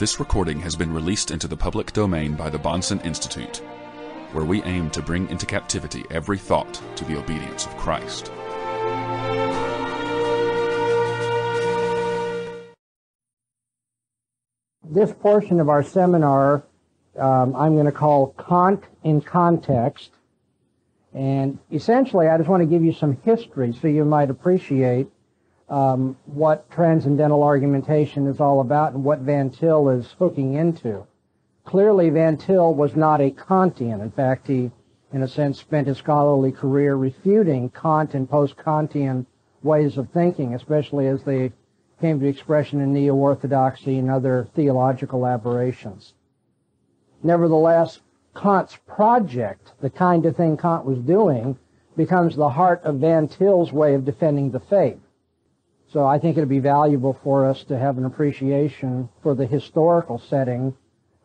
This recording has been released into the public domain by the Bahnsen Institute, where we aim to bring into captivity every thought to the obedience of Christ. This portion of our seminar um, I'm going to call Kant in Context. And essentially, I just want to give you some history so you might appreciate um, what transcendental argumentation is all about and what Van Til is hooking into. Clearly, Van Til was not a Kantian. In fact, he, in a sense, spent his scholarly career refuting Kant and post-Kantian ways of thinking, especially as they came to expression in neo-orthodoxy and other theological aberrations. Nevertheless, Kant's project, the kind of thing Kant was doing, becomes the heart of Van Til's way of defending the faith. So I think it would be valuable for us to have an appreciation for the historical setting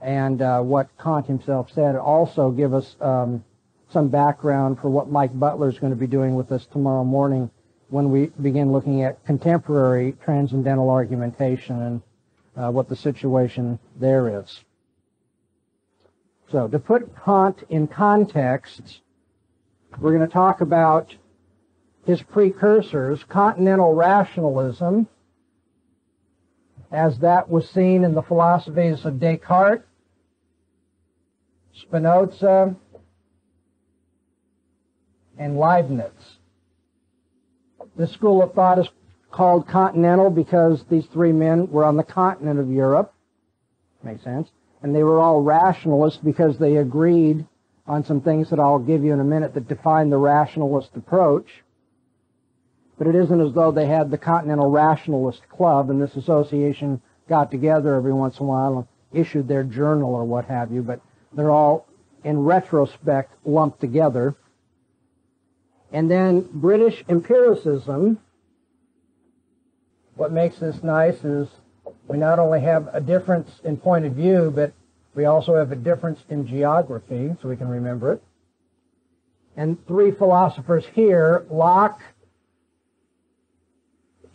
and uh, what Kant himself said. Also give us um, some background for what Mike Butler is going to be doing with us tomorrow morning when we begin looking at contemporary transcendental argumentation and uh, what the situation there is. So to put Kant in context, we're going to talk about his precursors, continental rationalism, as that was seen in the philosophies of Descartes, Spinoza, and Leibniz. This school of thought is called continental because these three men were on the continent of Europe. Makes sense. And they were all rationalists because they agreed on some things that I'll give you in a minute that define the rationalist approach. But it isn't as though they had the Continental Rationalist Club and this association got together every once in a while and issued their journal or what have you, but they're all, in retrospect, lumped together. And then British empiricism, what makes this nice is we not only have a difference in point of view, but we also have a difference in geography, so we can remember it. And three philosophers here, Locke,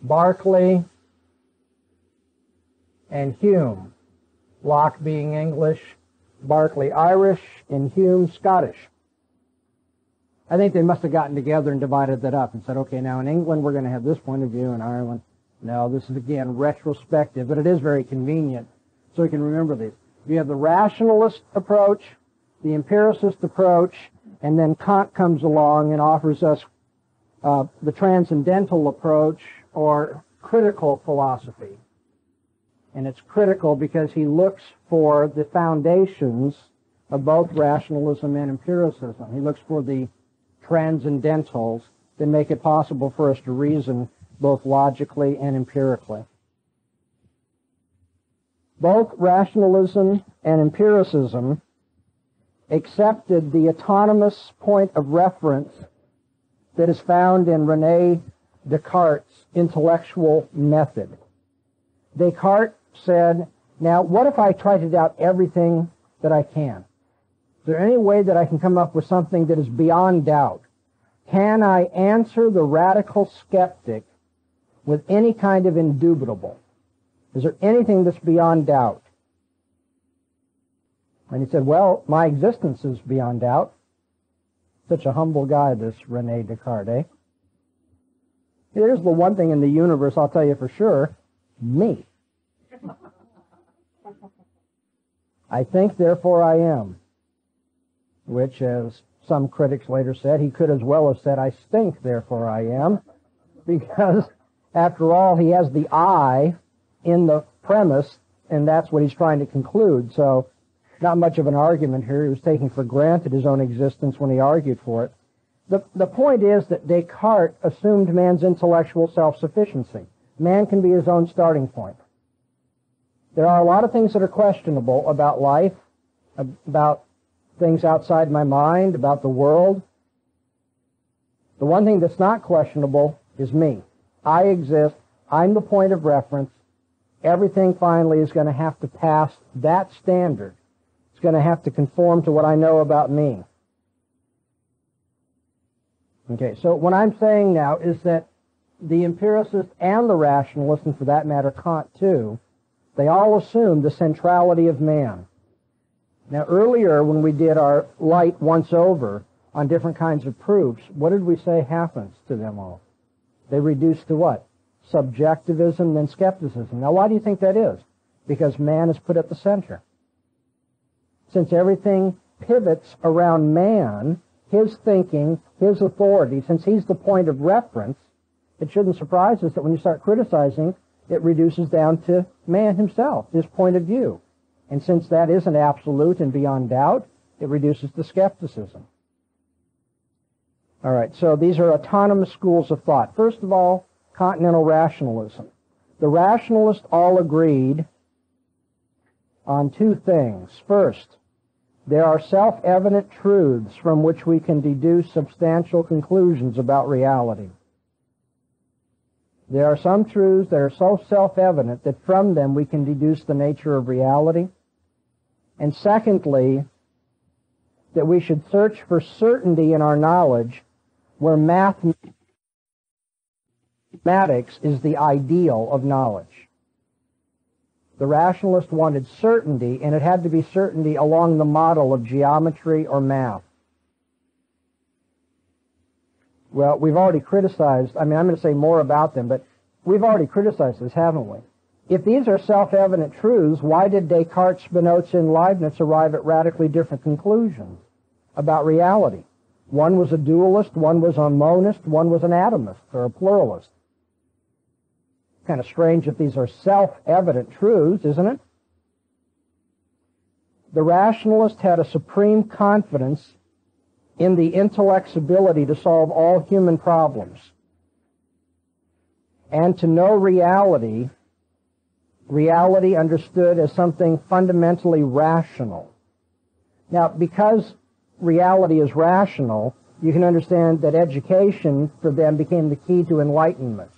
Berkeley, and Hume. Locke being English, Berkeley Irish, and Hume Scottish. I think they must have gotten together and divided that up and said, okay, now in England we're going to have this point of view, in Ireland no, this is again retrospective, but it is very convenient so we can remember these. You have the rationalist approach, the empiricist approach, and then Kant comes along and offers us uh, the transcendental approach or critical philosophy. And it's critical because he looks for the foundations of both rationalism and empiricism. He looks for the transcendentals that make it possible for us to reason both logically and empirically. Both rationalism and empiricism accepted the autonomous point of reference that is found in Rene Descartes' intellectual method. Descartes said, now what if I try to doubt everything that I can? Is there any way that I can come up with something that is beyond doubt? Can I answer the radical skeptic with any kind of indubitable? Is there anything that's beyond doubt? And he said, well, my existence is beyond doubt. Such a humble guy, this Rene Descartes, eh? Here's the one thing in the universe I'll tell you for sure. Me. I think, therefore I am. Which, as some critics later said, he could as well have said, I stink, therefore I am. Because after all, he has the I in the premise, and that's what he's trying to conclude. So, not much of an argument here. He was taking for granted his own existence when he argued for it. The, the point is that Descartes assumed man's intellectual self-sufficiency. Man can be his own starting point. There are a lot of things that are questionable about life, about things outside my mind, about the world. The one thing that's not questionable is me. I exist. I'm the point of reference. Everything finally is going to have to pass that standard. It's going to have to conform to what I know about me. Okay, so what I'm saying now is that the empiricist and the rationalist, and for that matter Kant too, They all assume the centrality of man. Now earlier when we did our light once over on different kinds of proofs, what did we say happens to them all? They reduce to what? Subjectivism, and skepticism. Now why do you think that is? Because man is put at the center. Since everything pivots around man, his thinking, his authority, since he's the point of reference, it shouldn't surprise us that when you start criticizing, it reduces down to man himself, his point of view. And since that isn't absolute and beyond doubt, it reduces to skepticism. All right, so these are autonomous schools of thought. First of all, continental rationalism. The rationalists all agreed on two things. First, there are self-evident truths from which we can deduce substantial conclusions about reality. There are some truths that are so self-evident that from them we can deduce the nature of reality. And secondly, that we should search for certainty in our knowledge where mathematics is the ideal of knowledge. The rationalist wanted certainty, and it had to be certainty along the model of geometry or math. Well, we've already criticized, I mean, I'm going to say more about them, but we've already criticized this, haven't we? If these are self-evident truths, why did Descartes, Spinoza, and Leibniz arrive at radically different conclusions about reality? One was a dualist, one was a monist, one was an atomist or a pluralist. Kind of strange if these are self-evident truths, isn't it? The rationalist had a supreme confidence in the intellect's ability to solve all human problems and to know reality reality understood as something fundamentally rational. Now, because reality is rational, you can understand that education for them became the key to enlightenment.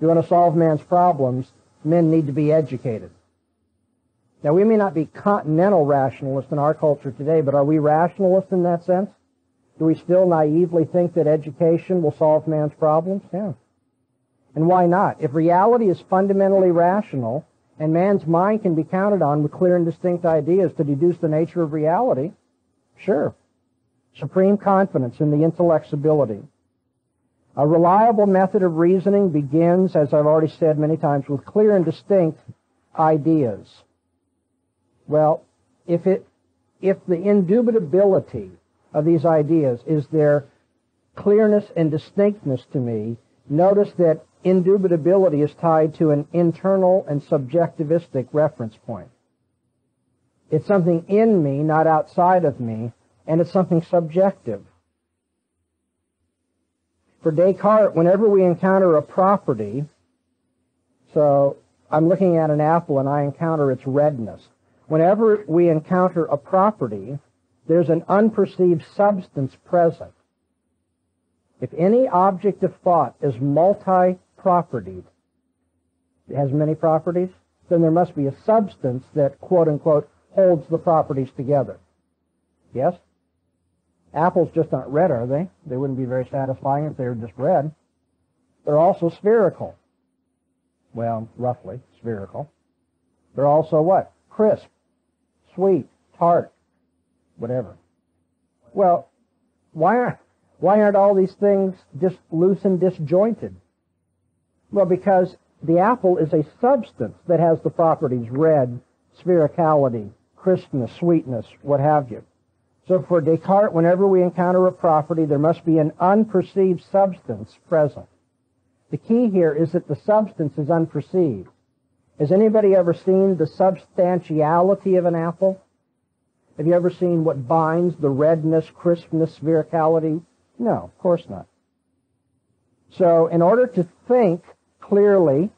You want to solve man's problems, men need to be educated. Now, we may not be continental rationalists in our culture today, but are we rationalists in that sense? Do we still naively think that education will solve man's problems? Yeah. And why not? If reality is fundamentally rational, and man's mind can be counted on with clear and distinct ideas to deduce the nature of reality, sure. Supreme confidence in the intellect's ability. A reliable method of reasoning begins, as I've already said many times, with clear and distinct ideas. Well, if it, if the indubitability of these ideas is their clearness and distinctness to me, notice that indubitability is tied to an internal and subjectivistic reference point. It's something in me, not outside of me, and it's something subjective. For Descartes, whenever we encounter a property, so I'm looking at an apple and I encounter its redness. Whenever we encounter a property, there's an unperceived substance present. If any object of thought is multi properties. It has many properties, then there must be a substance that, quote unquote, holds the properties together. Yes? Apples just aren't red, are they? They wouldn't be very satisfying if they were just red. They're also spherical. Well, roughly spherical. They're also what? Crisp, sweet, tart, whatever. Well, why aren't, why aren't all these things just loose and disjointed? Well, because the apple is a substance that has the properties red, sphericality, crispness, sweetness, what have you. So for Descartes, whenever we encounter a property, there must be an unperceived substance present. The key here is that the substance is unperceived. Has anybody ever seen the substantiality of an apple? Have you ever seen what binds the redness, crispness, sphericality? No, of course not. So in order to think clearly,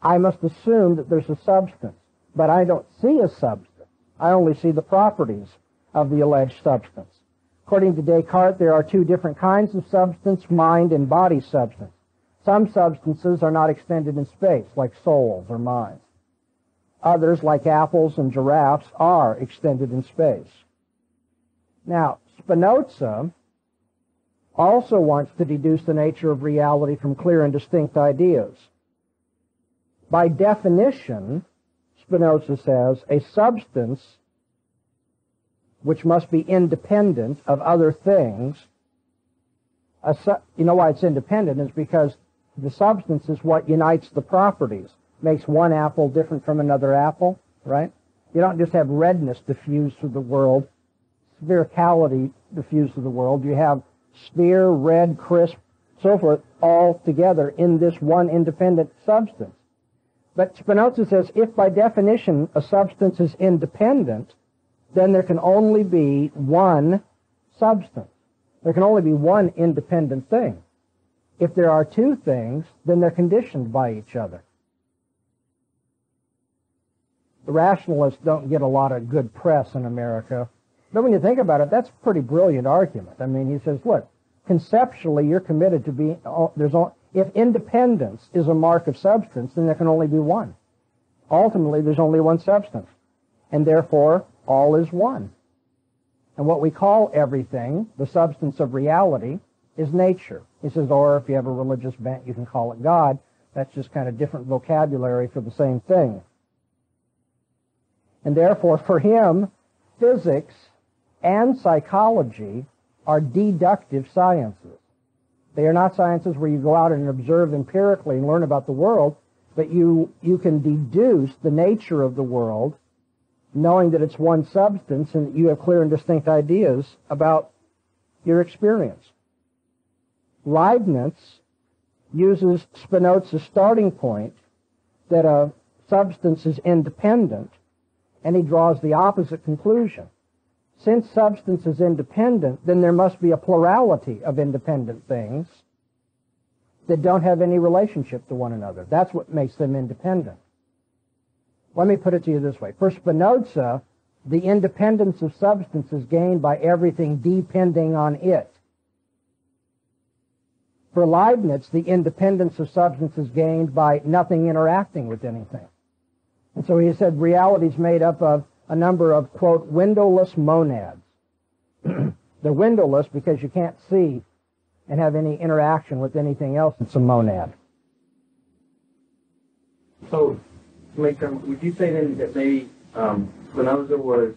I must assume that there's a substance. But I don't see a substance. I only see the properties of the alleged substance. According to Descartes, there are two different kinds of substance, mind and body substance. Some substances are not extended in space, like souls or minds. Others, like apples and giraffes, are extended in space. Now, Spinoza also wants to deduce the nature of reality from clear and distinct ideas. By definition, Spinoza says, a substance which must be independent of other things. You know why it's independent is because the substance is what unites the properties, makes one apple different from another apple, right? You don't just have redness diffused through the world, sphericality diffused through the world. You have sphere, red, crisp, so forth, all together in this one independent substance. But Spinoza says if by definition a substance is independent, then there can only be one substance. There can only be one independent thing. If there are two things, then they're conditioned by each other. The rationalists don't get a lot of good press in America. But when you think about it, that's a pretty brilliant argument. I mean, he says, look, conceptually, you're committed to be, uh, there's, if independence is a mark of substance, then there can only be one. Ultimately, there's only one substance. And therefore, all is one. And what we call everything, the substance of reality, is nature. He says, or if you have a religious bent, you can call it God. That's just kind of different vocabulary for the same thing. And therefore, for him, physics and psychology are deductive sciences. They are not sciences where you go out and observe empirically and learn about the world, but you, you can deduce the nature of the world knowing that it's one substance and that you have clear and distinct ideas about your experience. Leibniz uses Spinoza's starting point that a substance is independent, and he draws the opposite conclusion. Since substance is independent, then there must be a plurality of independent things that don't have any relationship to one another. That's what makes them independent. Let me put it to you this way. For Spinoza, the independence of substance is gained by everything depending on it. For Leibniz, the independence of substance is gained by nothing interacting with anything. And so he said reality is made up of a number of, quote, windowless monads. They're windowless because you can't see and have any interaction with anything else. It's a monad. So make them, would you say then that maybe um, Spinoza was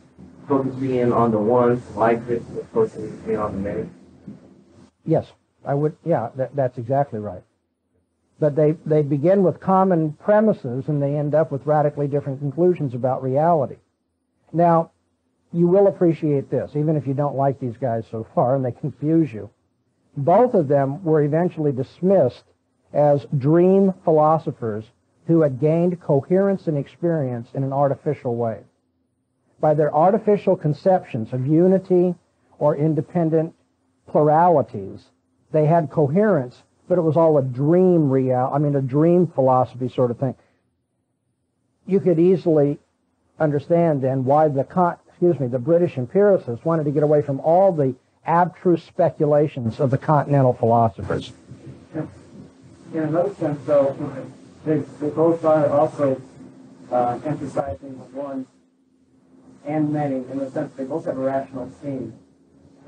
focusing in on the one, like this was focusing on the many? Yes, I would. Yeah, that, that's exactly right. But they, they begin with common premises and they end up with radically different conclusions about reality. Now, you will appreciate this, even if you don't like these guys so far and they confuse you. Both of them were eventually dismissed as dream philosophers who had gained coherence and experience in an artificial way. By their artificial conceptions of unity or independent pluralities, they had coherence, but it was all a dream real, I mean a dream philosophy sort of thing. You could easily understand then why the, excuse me, the British empiricists wanted to get away from all the abstruse speculations of the continental philosophers. In another sense, though, they, they both are also uh, emphasizing one and many in the sense they both have a rational scheme.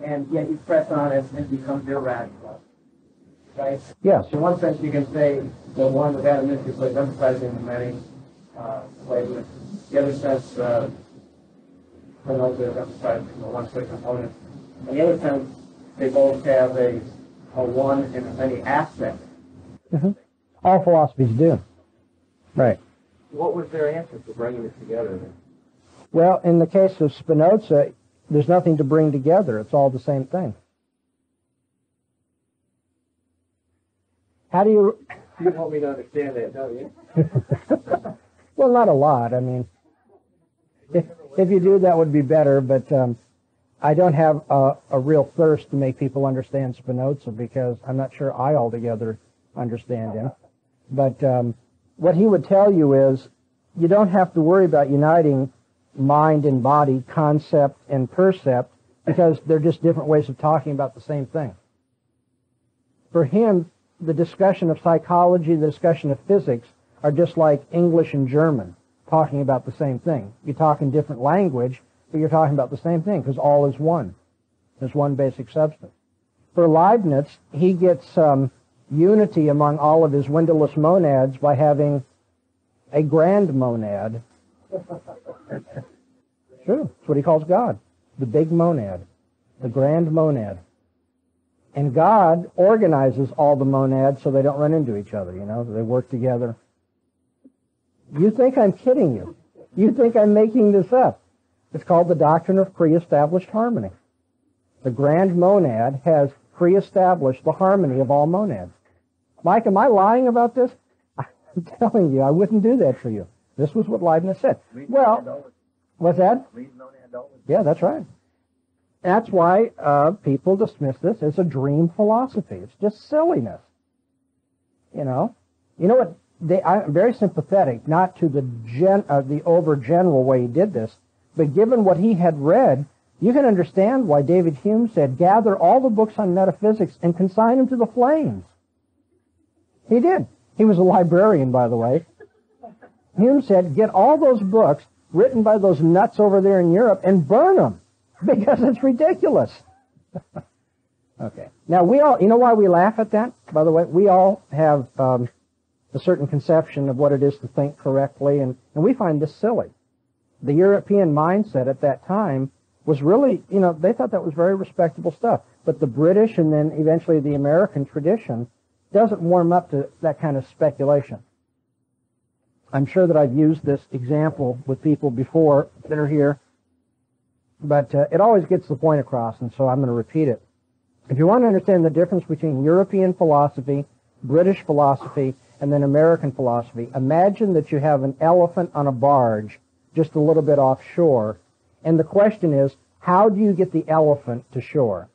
And yet you press on as it becomes irrational. Right? Yes. In one sense, you can say the one with atom is emphasizing the many uh, the other sense, uh, Spinoza emphasizing the one split component. In the other sense, they both have a, a one and many aspect. Mm-hmm. All philosophies do. Right. What was their answer for bringing it together then? Well, in the case of Spinoza, there's nothing to bring together. It's all the same thing. How do you... You want me to understand that, don't you? well, not a lot. I mean, if, if you do, that would be better, but um, I don't have a, a real thirst to make people understand Spinoza because I'm not sure I altogether understand him. But um, what he would tell you is you don't have to worry about uniting mind and body, concept and percept, because they're just different ways of talking about the same thing. For him, the discussion of psychology, the discussion of physics are just like English and German talking about the same thing. You talk in different language, but you're talking about the same thing because all is one. There's one basic substance. For Leibniz, he gets um, unity among all of his windowless monads by having a grand monad. True. That's what he calls God. The big monad. The grand monad. And God organizes all the monads so they don't run into each other, you know, they work together. You think I'm kidding you. You think I'm making this up. It's called the doctrine of pre-established harmony. The grand monad has pre-established the harmony of all monads. Mike, am I lying about this? I'm telling you, I wouldn't do that for you. This was what Leibniz said. Well, what's that? Yeah, that's right. That's why uh, people dismiss this as a dream philosophy. It's just silliness. You know, you know what? They, I'm very sympathetic, not to the gen, uh, the over general way he did this, but given what he had read, you can understand why David Hume said, "Gather all the books on metaphysics and consign them to the flames." He did. He was a librarian, by the way. Hume said, "Get all those books written by those nuts over there in Europe and burn them." because it's ridiculous. okay. Now we all, you know why we laugh at that? By the way, we all have um, a certain conception of what it is to think correctly, and, and we find this silly. The European mindset at that time was really, you know, they thought that was very respectable stuff. But the British and then eventually the American tradition doesn't warm up to that kind of speculation. I'm sure that I've used this example with people before that are here but uh, it always gets the point across, and so I'm going to repeat it. If you want to understand the difference between European philosophy, British philosophy, and then American philosophy, imagine that you have an elephant on a barge just a little bit offshore, and the question is, how do you get the elephant to shore?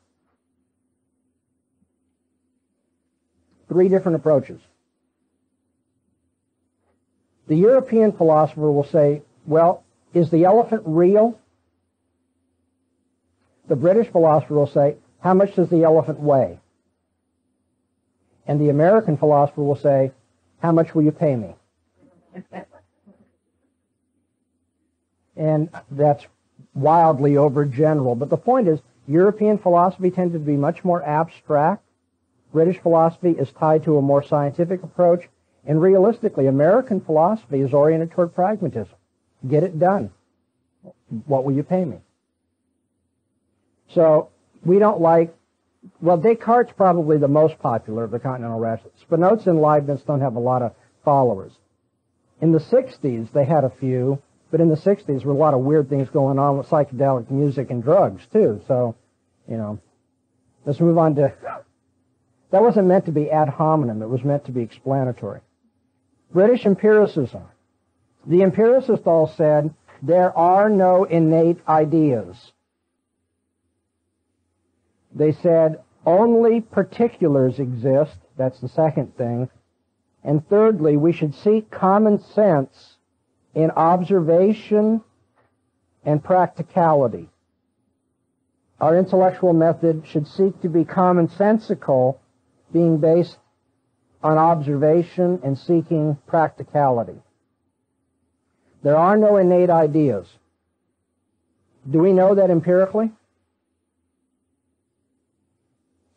Three different approaches. The European philosopher will say, well, is the elephant real? The British philosopher will say, how much does the elephant weigh? And the American philosopher will say, how much will you pay me? and that's wildly overgeneral. But the point is, European philosophy tended to be much more abstract. British philosophy is tied to a more scientific approach. And realistically, American philosophy is oriented toward pragmatism. Get it done. What will you pay me? So we don't like, well, Descartes' probably the most popular of the continental rationalists. Spinoza and Leibniz don't have a lot of followers. In the 60s, they had a few, but in the 60s, there were a lot of weird things going on with psychedelic music and drugs, too. So, you know, let's move on to, that wasn't meant to be ad hominem. It was meant to be explanatory. British empiricism. The empiricists all said, there are no innate ideas. They said only particulars exist. That's the second thing. And thirdly, we should seek common sense in observation and practicality. Our intellectual method should seek to be commonsensical, being based on observation and seeking practicality. There are no innate ideas. Do we know that empirically?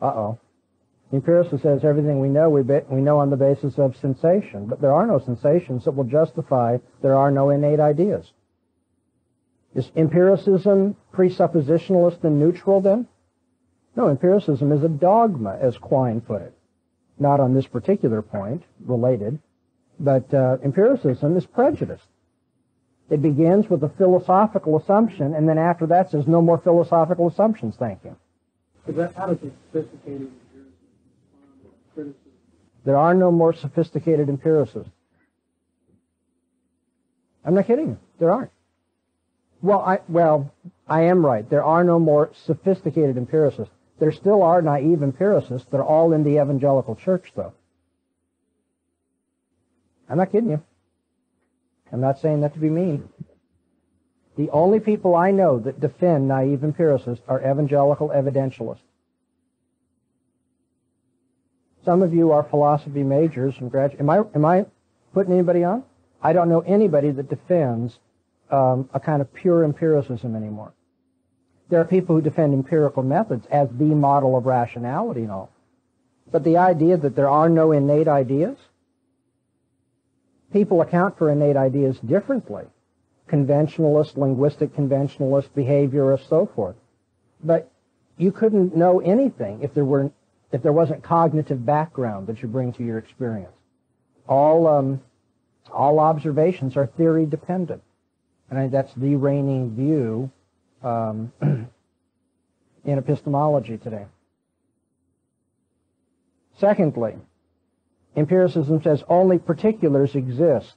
Uh-oh. Empiricism says everything we know, we, we know on the basis of sensation. But there are no sensations that will justify there are no innate ideas. Is empiricism presuppositionalist and neutral then? No, empiricism is a dogma, as Quine put it. Not on this particular point, related, but uh, empiricism is prejudiced. It begins with a philosophical assumption, and then after that says no more philosophical assumptions, thank you. sophisticated criticism? There are no more sophisticated empiricists. I'm not kidding you. There aren't. Well, I, well, I am right. There are no more sophisticated empiricists. There still are naive empiricists. They're all in the evangelical church, though. I'm not kidding you. I'm not saying that to be mean. The only people I know that defend naive empiricists are evangelical evidentialists. Some of you are philosophy majors and graduate. Am I am I putting anybody on? I don't know anybody that defends um, a kind of pure empiricism anymore. There are people who defend empirical methods as the model of rationality and all. But the idea that there are no innate ideas, people account for innate ideas differently. Conventionalists, linguistic conventionalists, behaviorists, so forth. But you couldn't know anything if there were if there wasn't cognitive background that you bring to your experience. All um, all observations are theory dependent, and that's the reigning view um, in epistemology today. Secondly, empiricism says only particulars exist.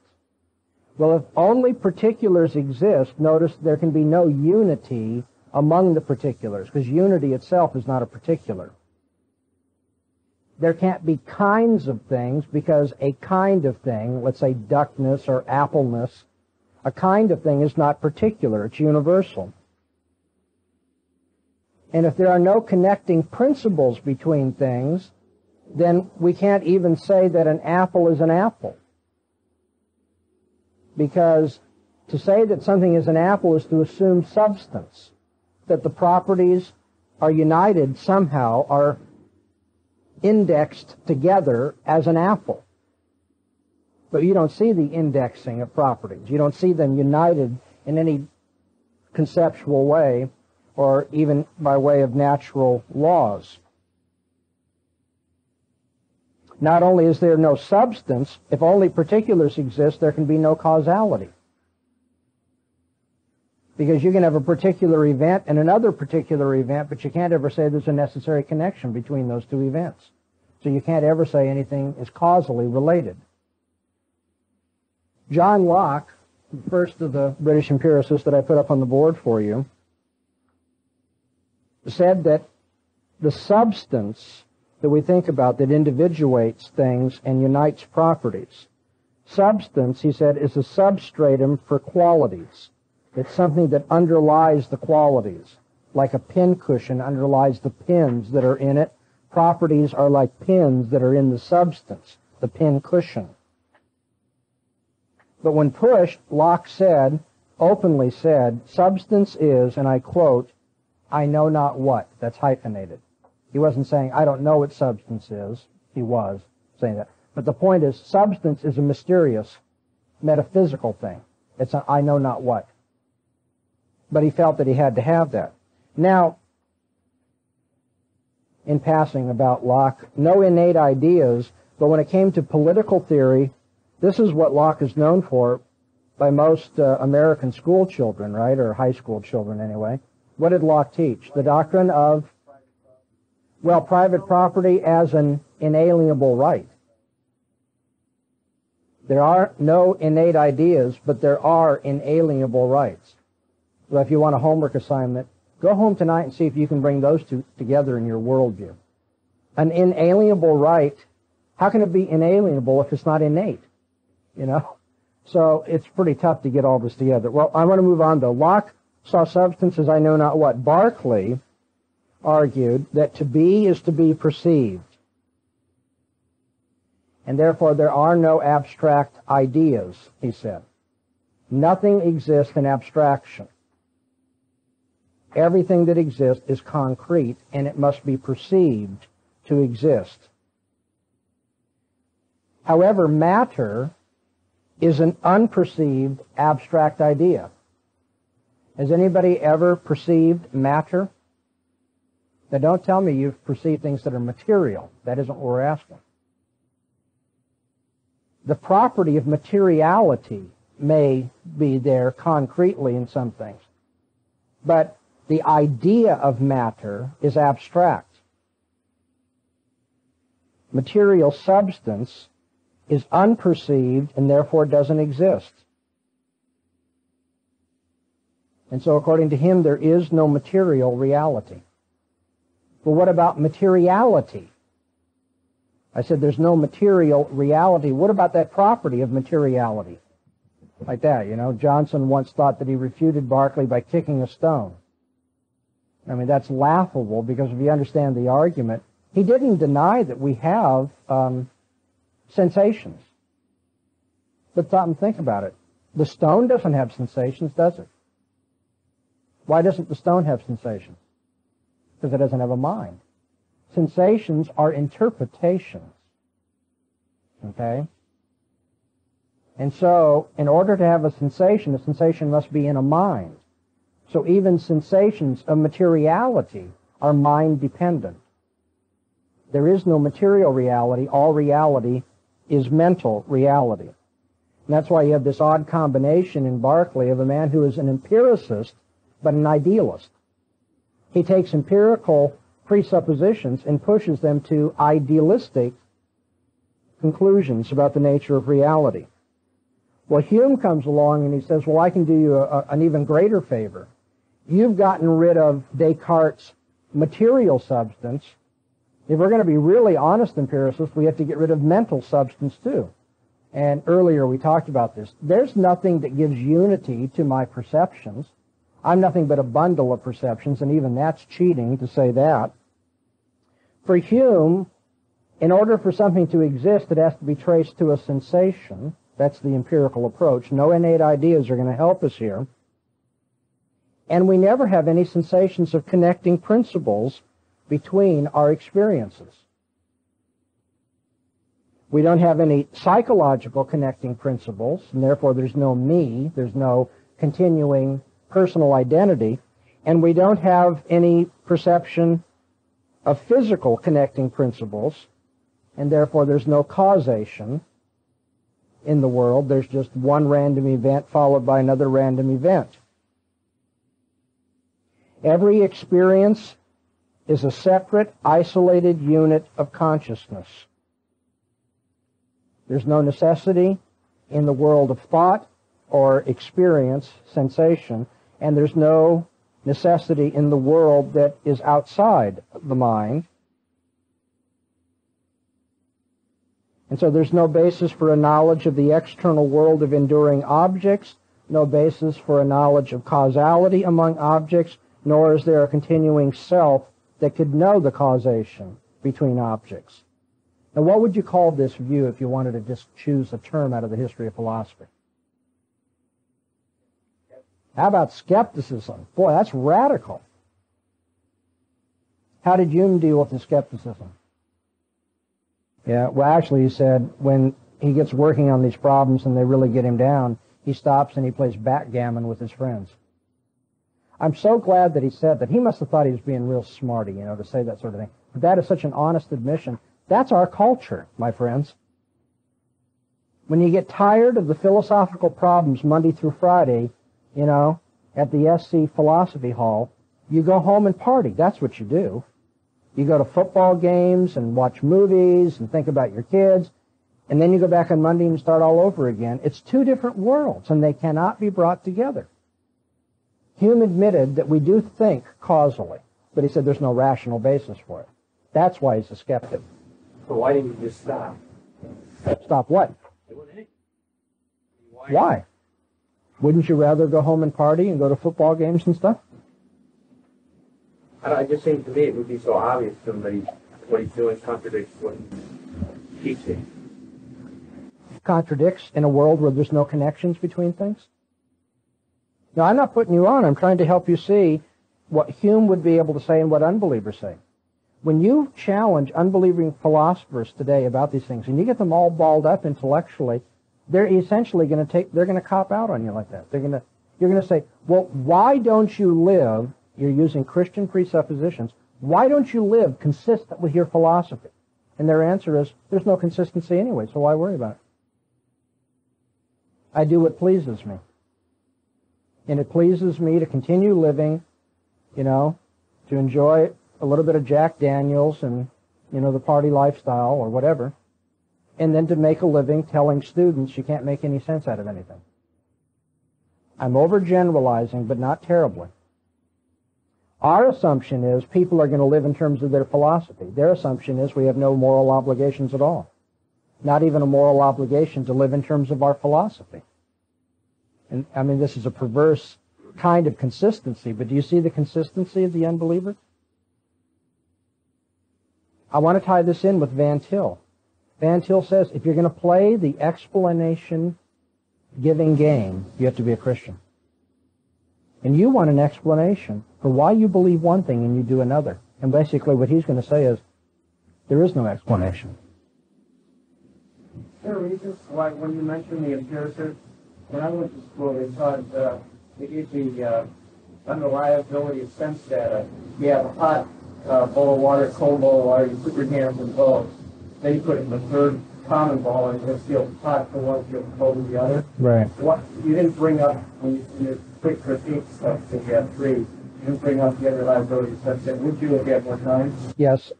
Well, if only particulars exist, notice there can be no unity among the particulars, because unity itself is not a particular. There can't be kinds of things because a kind of thing, let's say duckness or appleness, a kind of thing is not particular, it's universal. And if there are no connecting principles between things, then we can't even say that an apple is an apple. Because to say that something is an apple is to assume substance, that the properties are united somehow, are indexed together as an apple. But you don't see the indexing of properties. You don't see them united in any conceptual way or even by way of natural laws. Not only is there no substance, if only particulars exist, there can be no causality. Because you can have a particular event and another particular event, but you can't ever say there's a necessary connection between those two events. So you can't ever say anything is causally related. John Locke, the first of the British empiricists that I put up on the board for you, said that the substance that we think about that individuates things and unites properties. Substance, he said, is a substratum for qualities. It's something that underlies the qualities. Like a pin cushion underlies the pins that are in it. Properties are like pins that are in the substance, the pin cushion. But when pushed, Locke said, openly said, substance is, and I quote, I know not what. That's hyphenated. He wasn't saying, I don't know what substance is. He was saying that. But the point is, substance is a mysterious, metaphysical thing. It's I know not what. But he felt that he had to have that. Now, in passing about Locke, no innate ideas, but when it came to political theory, this is what Locke is known for by most uh, American school children, right, or high school children anyway. What did Locke teach? The doctrine of well, private property as an inalienable right. There are no innate ideas, but there are inalienable rights. So if you want a homework assignment, go home tonight and see if you can bring those two together in your worldview. An inalienable right, how can it be inalienable if it's not innate? You know? So it's pretty tough to get all this together. Well, I want to move on though. Locke saw substances I know not what. Berkeley argued that to be is to be perceived. And therefore there are no abstract ideas, he said. Nothing exists in abstraction. Everything that exists is concrete and it must be perceived to exist. However, matter is an unperceived abstract idea. Has anybody ever perceived matter? Now don't tell me you've perceived things that are material. That isn't what we're asking. The property of materiality may be there concretely in some things. But the idea of matter is abstract. Material substance is unperceived and therefore doesn't exist. And so according to him, there is no material reality. But what about materiality? I said there's no material reality. What about that property of materiality? Like that, you know. Johnson once thought that he refuted Berkeley by kicking a stone. I mean, that's laughable because if you understand the argument, he didn't deny that we have um, sensations. But stop and think about it. The stone doesn't have sensations, does it? Why doesn't the stone have sensations? because it doesn't have a mind. Sensations are interpretations. Okay? And so, in order to have a sensation, a sensation must be in a mind. So even sensations of materiality are mind dependent. There is no material reality. All reality is mental reality. And that's why you have this odd combination in Berkeley of a man who is an empiricist but an idealist. He takes empirical presuppositions and pushes them to idealistic conclusions about the nature of reality. Well, Hume comes along and he says, well, I can do you a, an even greater favor. You've gotten rid of Descartes' material substance. If we're going to be really honest empiricists, we have to get rid of mental substance too. And earlier we talked about this. There's nothing that gives unity to my perceptions. I'm nothing but a bundle of perceptions, and even that's cheating to say that. For Hume, in order for something to exist, it has to be traced to a sensation. That's the empirical approach. No innate ideas are going to help us here. And we never have any sensations of connecting principles between our experiences. We don't have any psychological connecting principles, and therefore there's no me, there's no continuing personal identity, and we don't have any perception of physical connecting principles, and therefore there's no causation in the world. There's just one random event followed by another random event. Every experience is a separate, isolated unit of consciousness. There's no necessity in the world of thought or experience, sensation, and there's no necessity in the world that is outside the mind. And so there's no basis for a knowledge of the external world of enduring objects, no basis for a knowledge of causality among objects, nor is there a continuing self that could know the causation between objects. Now, what would you call this view if you wanted to just choose a term out of the history of philosophy? How about skepticism? Boy, that's radical. How did Hume deal with the skepticism? Yeah, well, actually, he said when he gets working on these problems and they really get him down, he stops and he plays backgammon with his friends. I'm so glad that he said that. He must have thought he was being real smarty, you know, to say that sort of thing. But that is such an honest admission. That's our culture, my friends. When you get tired of the philosophical problems Monday through Friday, you know, at the SC Philosophy Hall, you go home and party. That's what you do. You go to football games and watch movies and think about your kids, and then you go back on Monday and start all over again. It's two different worlds, and they cannot be brought together. Hume admitted that we do think causally, but he said there's no rational basis for it. That's why he's a skeptic. So why didn't you just stop? Stop what? Why? Wouldn't you rather go home and party and go to football games and stuff? I just seems to me it would be so obvious somebody what he's doing contradicts what he's teaching. Contradicts in a world where there's no connections between things? Now, I'm not putting you on. I'm trying to help you see what Hume would be able to say and what unbelievers say. When you challenge unbelieving philosophers today about these things and you get them all balled up intellectually, they're essentially going to take, they're going to cop out on you like that. They're going to, you're going to say, well, why don't you live, you're using Christian presuppositions, why don't you live consistent with your philosophy? And their answer is, there's no consistency anyway, so why worry about it? I do what pleases me. And it pleases me to continue living, you know, to enjoy a little bit of Jack Daniels and, you know, the party lifestyle or whatever and then to make a living telling students you can't make any sense out of anything. I'm overgeneralizing, but not terribly. Our assumption is people are going to live in terms of their philosophy. Their assumption is we have no moral obligations at all. Not even a moral obligation to live in terms of our philosophy. And I mean, this is a perverse kind of consistency, but do you see the consistency of the unbeliever? I want to tie this in with Van Til. Van Til says if you're going to play the explanation giving game, you have to be a Christian. And you want an explanation for why you believe one thing and you do another. And basically what he's going to say is, there is no explanation. there are reasons why when you mentioned the empiricists, when I went to school, they taught, uh, the uh, unreliability of sense data. You have a hot uh, bowl of water, cold bowl of water, you put your hands in both. Then you put in the third common ball and it feels hot for one, field for the other. Right. What, you didn't bring up, when you, in your quick critique stuff, that you have three, you didn't bring up the other of stuff. data. Would you if you had more time? Yes.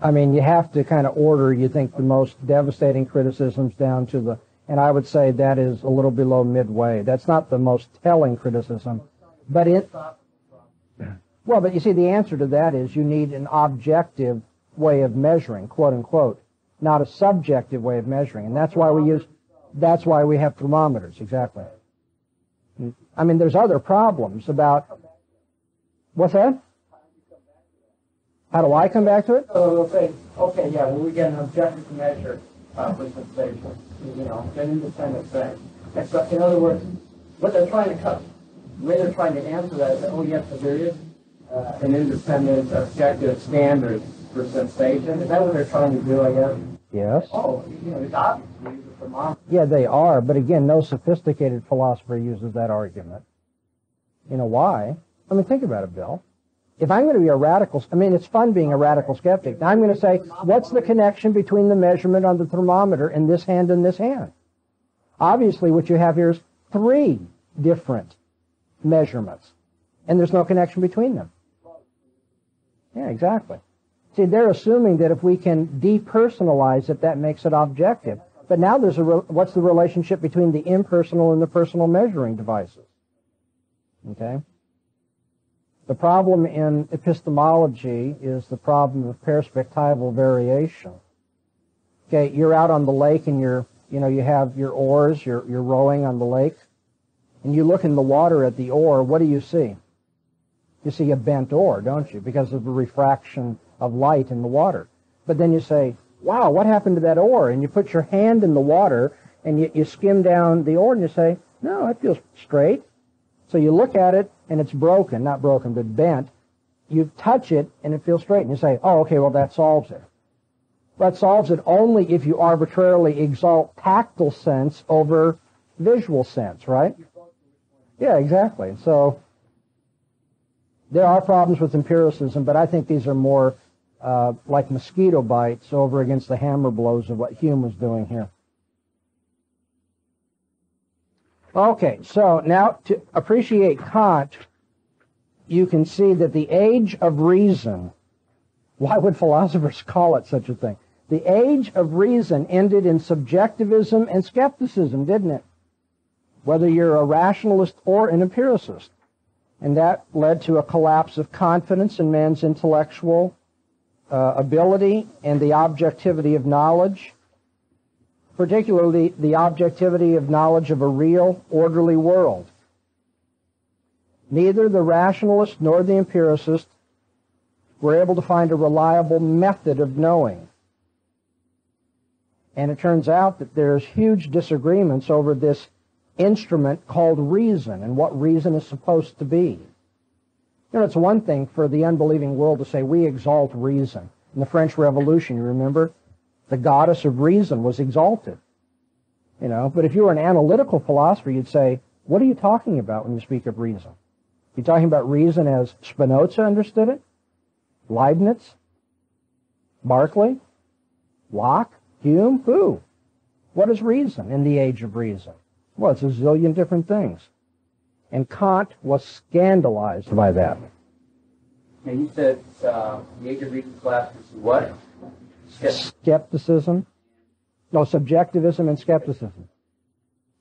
I mean, you have to kind of order, you think, the most devastating criticisms down to the, and I would say that is a little below midway. That's not the most telling criticism. But it, well, but you see, the answer to that is you need an objective way of measuring, quote unquote, not a subjective way of measuring. And that's why we use, that's why we have thermometers, exactly. I mean, there's other problems about, what's that? How do I come back to it? So they'll say, okay, yeah, well, we get an objective measure uh, for sensation, you know, an independent thing. And so, in other words, what they're trying to cut, the way they're trying to answer that is, that, oh, yes, there is uh, an independent, objective standard for sensation. Is that what they're trying to do, I guess? Yes. Oh, you know, it's thermometer. Yeah, they are, but again, no sophisticated philosopher uses that argument. You know why? I mean, think about it, Bill. If I'm going to be a radical, I mean, it's fun being a radical skeptic. Now I'm going to say, what's the connection between the measurement on the thermometer in this hand and this hand? Obviously, what you have here is three different measurements, and there's no connection between them. Yeah, exactly. See, they're assuming that if we can depersonalize it, that makes it objective. But now there's a, re- what's the relationship between the impersonal and the personal measuring devices? Okay? The problem in epistemology is the problem of perspectival variation. Okay, you're out on the lake and you're, you know, you have your oars, you're, you're rowing on the lake, and you look in the water at the oar, what do you see? You see a bent oar, don't you? Because of the refraction of light in the water. But then you say, wow, what happened to that oar? And you put your hand in the water and you, you skim down the oar and you say, no, it feels straight. So you look at it and it's broken, not broken, but bent. You touch it and it feels straight and you say, oh, okay, well that solves it. That solves it only if you arbitrarily exalt tactile sense over visual sense, right? Yeah, exactly. So there are problems with empiricism, but I think these are more uh, like mosquito bites over against the hammer blows of what Hume was doing here. Okay, so now to appreciate Kant, you can see that the age of reason, why would philosophers call it such a thing? The age of reason ended in subjectivism and skepticism, didn't it? Whether you're a rationalist or an empiricist. And that led to a collapse of confidence in man's intellectual uh, ability and the objectivity of knowledge, particularly the objectivity of knowledge of a real, orderly world. Neither the rationalist nor the empiricist were able to find a reliable method of knowing. And it turns out that there's huge disagreements over this instrument called reason and what reason is supposed to be. You know, it's one thing for the unbelieving world to say, we exalt reason. In the French Revolution, you remember, the goddess of reason was exalted. You know, but if you were an analytical philosopher, you'd say, what are you talking about when you speak of reason? You're talking about reason as Spinoza understood it? Leibniz? Berkeley? Locke? Hume? Who? What is reason in the age of reason? Well, it's a zillion different things. And Kant was scandalized by that. Now you said uh, the age of reason collapses what? Skepticism. No, subjectivism and skepticism.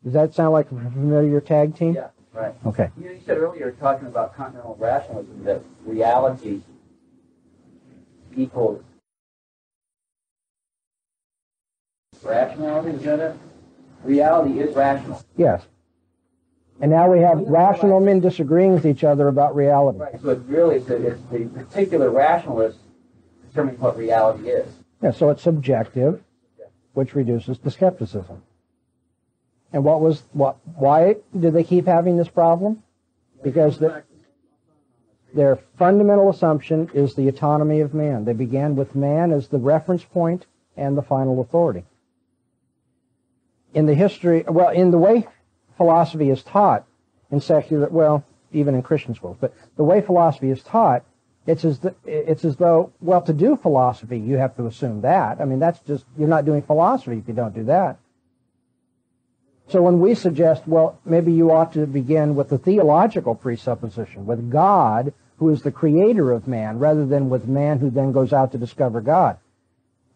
Does that sound like a familiar tag team? Yeah, right. Okay. You, you said earlier, talking about continental rationalism, that reality equals rationality. Is that it? Reality is rational. Yes. And now we have rational men disagreeing with each other about reality. Right. So it's really it's the, it's the particular rationalist determining what reality is. Yeah, so it's subjective, which reduces to skepticism. And what was what? Why do they keep having this problem? Because the, their fundamental assumption is the autonomy of man. They began with man as the reference point and the final authority. in the history, well, in the way philosophy is taught in secular, well, even in Christian schools, but the way philosophy is taught, it's as, th- it's as though, well, to do philosophy, you have to assume that. I mean, that's just, you're not doing philosophy if you don't do that. So when we suggest, well, maybe you ought to begin with the theological presupposition, with God, who is the creator of man, rather than with man who then goes out to discover God.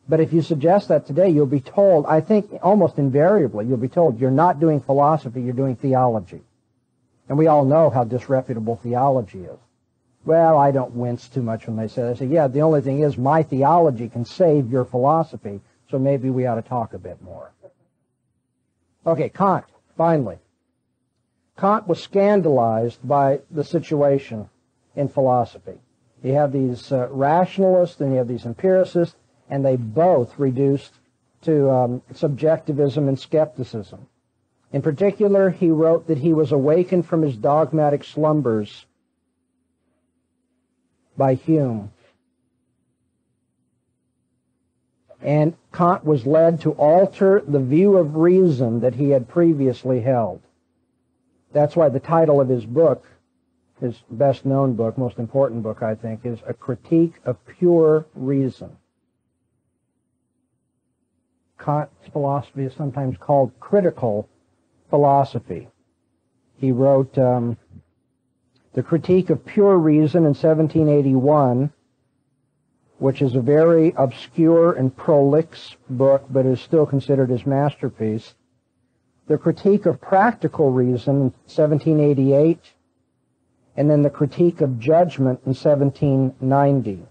But if you suggest that today, you'll be told, I think almost invariably, you'll be told you're not doing philosophy, you're doing theology. And we all know how disreputable theology is. Well, I don't wince too much when they say that. I say, yeah, the only thing is my theology can save your philosophy, so maybe we ought to talk a bit more. Okay, Kant, finally. Kant was scandalized by the situation in philosophy. You have these uh, rationalists and you have these empiricists, and they both reduced to um, subjectivism and skepticism. In particular, he wrote that he was awakened from his dogmatic slumbers by Hume. And Kant was led to alter the view of reason that he had previously held. That's why the title of his book, his best known book, most important book, I think, is A Critique of Pure Reason. Kant's philosophy is sometimes called critical philosophy. He wrote um, The Critique of Pure Reason in 1781, which is a very obscure and prolix book, but is still considered his masterpiece. The Critique of Practical Reason in 1788, and then the Critique of Judgment in 1790.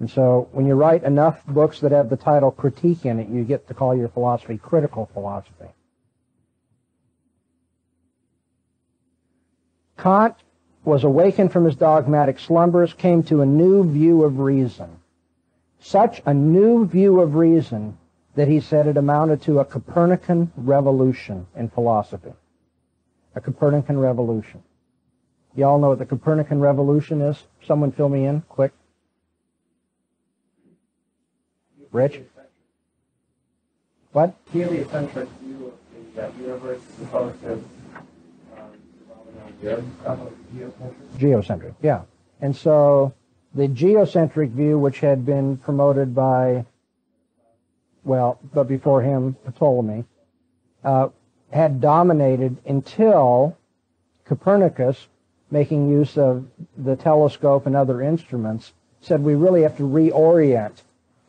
And so when you write enough books that have the title critique in it, you get to call your philosophy critical philosophy. Kant was awakened from his dogmatic slumbers, came to a new view of reason. Such a new view of reason that he said it amounted to a Copernican revolution in philosophy. A Copernican revolution. Y'all know what the Copernican revolution is? Someone fill me in, quick. Rich? What? Heliocentric view of the uh, universe supposed to Geocentric, yeah. And so the geocentric view, which had been promoted by, well, but before him, Ptolemy, uh, had dominated until Copernicus, making use of the telescope and other instruments, said we really have to reorient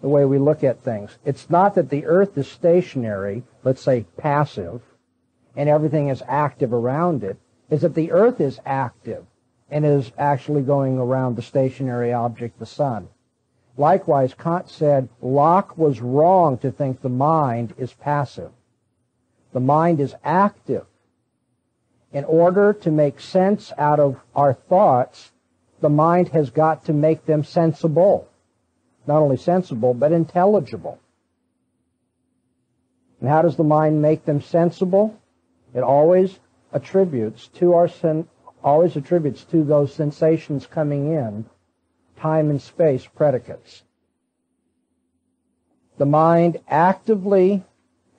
the way we look at things. It's not that the Earth is stationary, let's say passive, and everything is active around it is that the Earth is active and is actually going around the stationary object, the sun. Likewise, Kant said Locke was wrong to think the mind is passive. The mind is active. In order to make sense out of our thoughts, the mind has got to make them sensible. Not only sensible, but intelligible. And how does the mind make them sensible? It always attributes to our sen- always attributes to those sensations coming in time and space predicates. The mind actively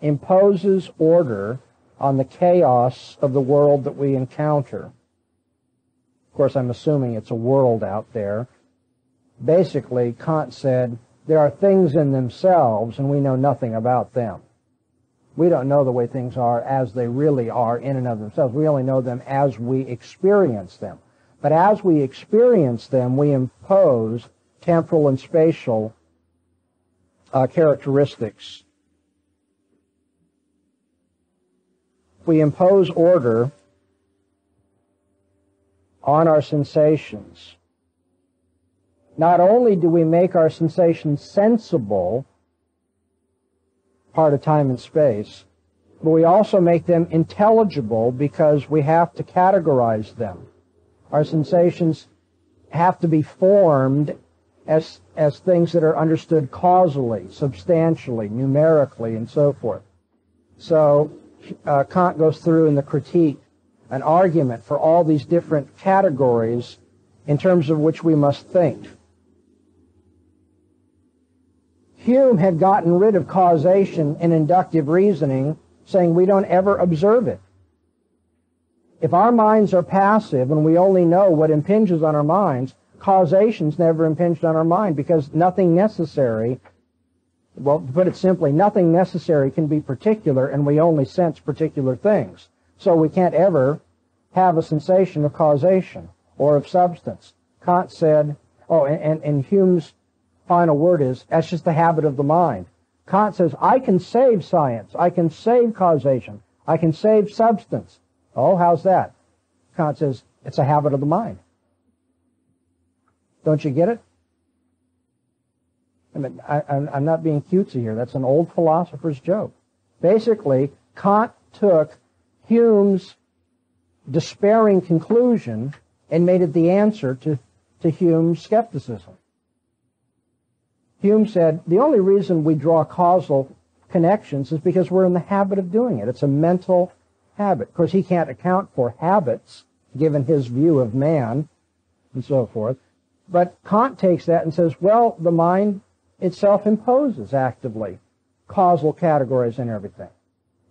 imposes order on the chaos of the world that we encounter. Of course, I'm assuming it's a world out there. Basically, Kant said there are things in themselves and we know nothing about them. We don't know the way things are as they really are in and of themselves. We only know them as we experience them. But as we experience them, we impose temporal and spatial uh, characteristics. We impose order on our sensations. Not only do we make our sensations sensible, part of time and space, but we also make them intelligible because we have to categorize them. Our sensations have to be formed as, as things that are understood causally, substantially, numerically, and so forth. So uh, Kant goes through in the critique an argument for all these different categories in terms of which we must think. Hume had gotten rid of causation and inductive reasoning saying we don't ever observe it. If our minds are passive and we only know what impinges on our minds, causation's never impinged on our mind because nothing necessary, well, to put it simply, nothing necessary can be particular and we only sense particular things. So we can't ever have a sensation of causation or of substance. Kant said, oh, and, and, and Hume's final word is, that's just the habit of the mind. Kant says, I can save science. I can save causation. I can save substance. Oh, how's that? Kant says, it's a habit of the mind. Don't you get it? I mean, I, am not being cutesy here. That's an old philosopher's joke. Basically, Kant took Hume's despairing conclusion and made it the answer to, to Hume's skepticism. Hume said, the only reason we draw causal connections is because we're in the habit of doing it. It's a mental habit. Of course, he can't account for habits, given his view of man, and so forth. But Kant takes that and says, well, the mind itself imposes actively causal categories and everything.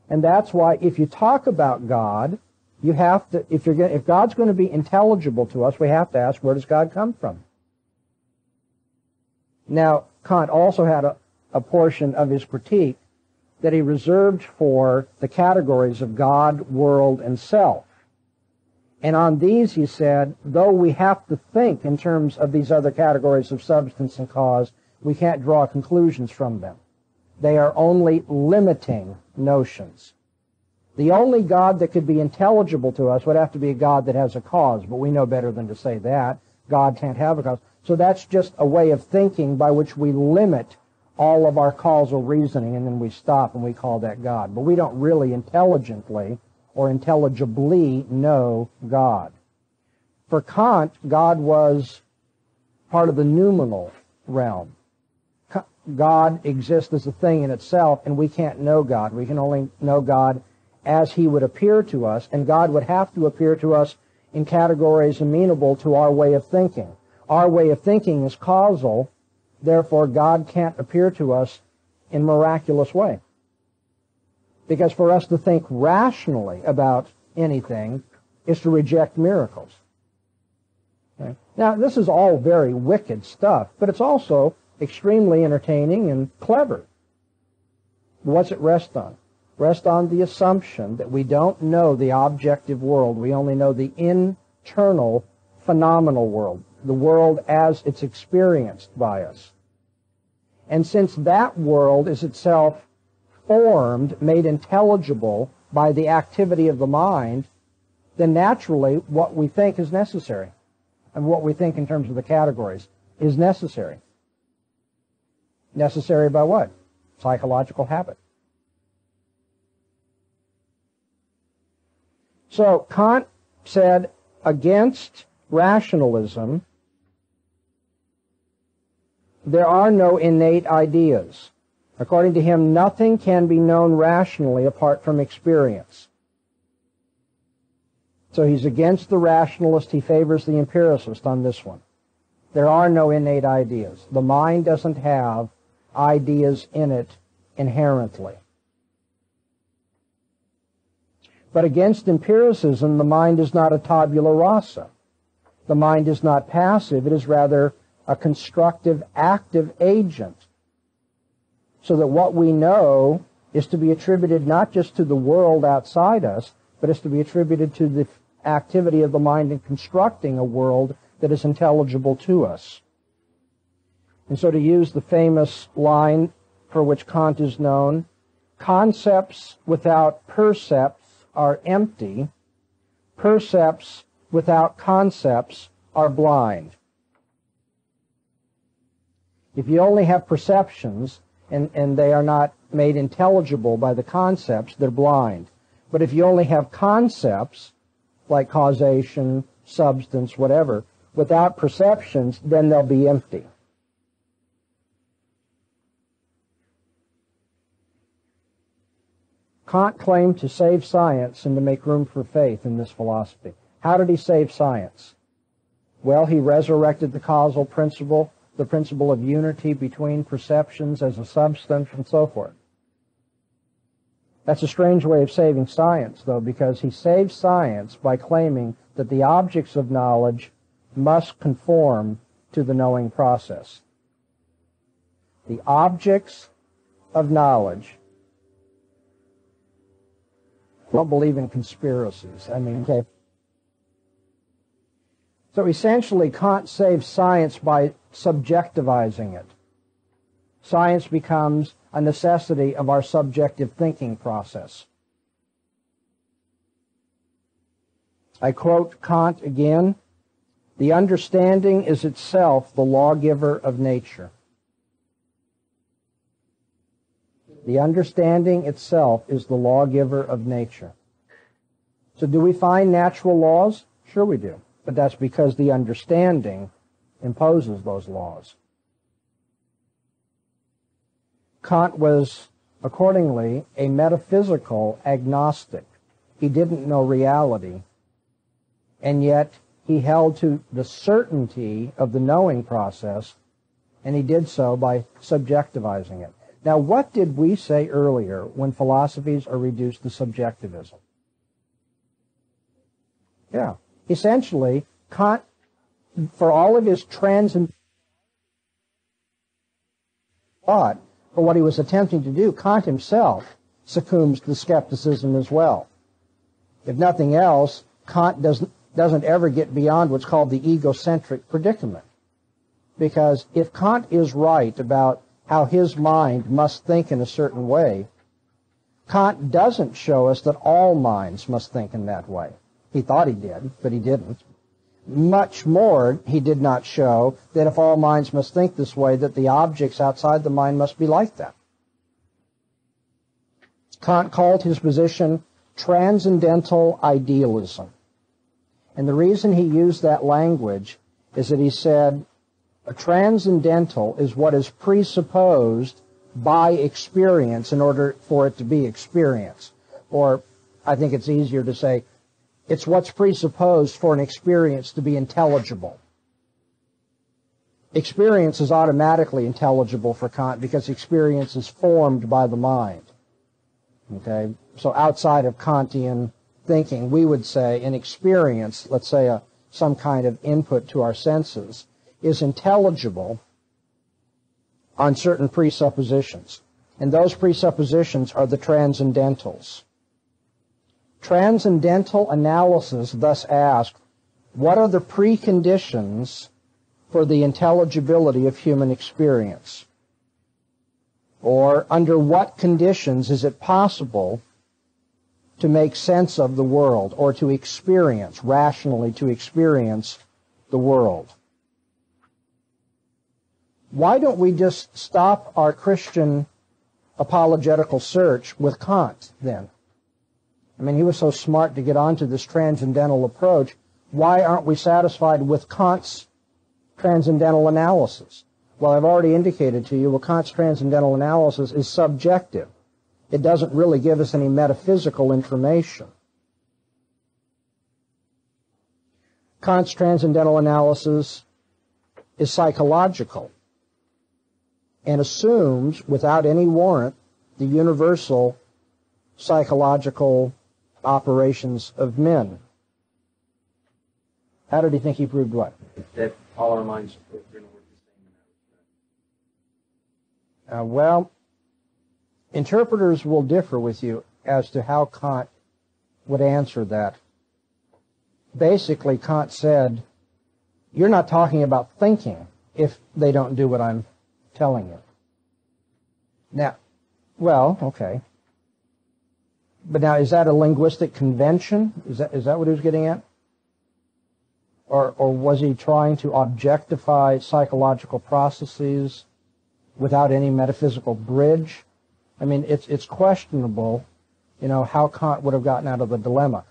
And that's why if you talk about God, you have to, if you're if God's going to be intelligible to us, we have to ask, where does God come from? Now, Kant also had a, a portion of his critique that he reserved for the categories of God, world, and self. And on these, he said, though we have to think in terms of these other categories of substance and cause, we can't draw conclusions from them. They are only limiting notions. The only God that could be intelligible to us would have to be a God that has a cause, but we know better than to say that. God can't have a cause. So that's just a way of thinking by which we limit all of our causal reasoning and then we stop and we call that God. But we don't really intelligently or intelligibly know God. For Kant, God was part of the noumenal realm. God exists as a thing in itself, and we can't know God. We can only know God as He would appear to us, and God would have to appear to us in categories amenable to our way of thinking. Our way of thinking is causal, therefore God can't appear to us in miraculous way. Because for us to think rationally about anything is to reject miracles. Okay? Now, this is all very wicked stuff, but it's also extremely entertaining and clever. What's it rest on? Rest on the assumption that we don't know the objective world. We only know the internal phenomenal world, the world as it's experienced by us. And since that world is itself formed, made intelligible by the activity of the mind, then naturally what we think is necessary. And what we think in terms of the categories is necessary. Necessary by what? Psychological habit. So Kant said against rationalism, there are no innate ideas. According to him, nothing can be known rationally apart from experience. So he's against the rationalist. He favors the empiricist on this one. There are no innate ideas. The mind doesn't have ideas in it inherently. But against empiricism, the mind is not a tabula rasa. The mind is not passive. It is rather a constructive, active agent. So that what we know is to be attributed not just to the world outside us, but is to be attributed to the activity of the mind in constructing a world that is intelligible to us. And so to use the famous line for which Kant is known, concepts without percepts are empty, percepts without concepts are blind. If you only have perceptions and, and they are not made intelligible by the concepts, they're blind. But if you only have concepts, like causation, substance, whatever, without perceptions, then they'll be empty. Kant claimed to save science and to make room for faith in this philosophy. How did he save science? Well, he resurrected the causal principle the principle of unity between perceptions as a substance and so forth. That's a strange way of saving science, though, because he saves science by claiming that the objects of knowledge must conform to the knowing process. The objects of knowledge don't believe in conspiracies. I mean, okay. So essentially, Kant saves science by subjectivizing it. Science becomes a necessity of our subjective thinking process. I quote Kant again The understanding is itself the lawgiver of nature. The understanding itself is the lawgiver of nature. So do we find natural laws? Sure we do. But that's because the understanding imposes those laws. Kant was accordingly a metaphysical agnostic. He didn't know reality. And yet he held to the certainty of the knowing process, and he did so by subjectivizing it. Now, what did we say earlier when philosophies are reduced to subjectivism? Yeah. Essentially, Kant, for all of his transcendent thought, for what he was attempting to do, Kant himself succumbs to skepticism as well. If nothing else, Kant doesn't, doesn't ever get beyond what's called the egocentric predicament. Because if Kant is right about how his mind must think in a certain way, Kant doesn't show us that all minds must think in that way. He thought he did, but he didn't. Much more, he did not show that if all minds must think this way, that the objects outside the mind must be like that. Kant called his position transcendental idealism. And the reason he used that language is that he said a transcendental is what is presupposed by experience in order for it to be experience. Or I think it's easier to say it's what's presupposed for an experience to be intelligible. Experience is automatically intelligible for Kant because experience is formed by the mind. Okay? So outside of Kantian thinking, we would say an experience, let's say a, some kind of input to our senses, is intelligible on certain presuppositions. And those presuppositions are the transcendentals. Transcendental analysis thus asks, what are the preconditions for the intelligibility of human experience? Or under what conditions is it possible to make sense of the world or to experience, rationally to experience the world? Why don't we just stop our Christian apologetical search with Kant then? I mean, he was so smart to get onto this transcendental approach. Why aren't we satisfied with Kant's transcendental analysis? Well, I've already indicated to you, well, Kant's transcendental analysis is subjective. It doesn't really give us any metaphysical information. Kant's transcendental analysis is psychological and assumes, without any warrant, the universal psychological operations of men. How did he think he proved what? That all our minds are going to work the same. Uh, well, interpreters will differ with you as to how Kant would answer that. Basically, Kant said, you're not talking about thinking if they don't do what I'm telling you. Now, well, okay. But now, is that a linguistic convention? Is that, is that what he was getting at? Or, or was he trying to objectify psychological processes without any metaphysical bridge? I mean, it's, it's questionable, you know, how Kant would have gotten out of the dilemma.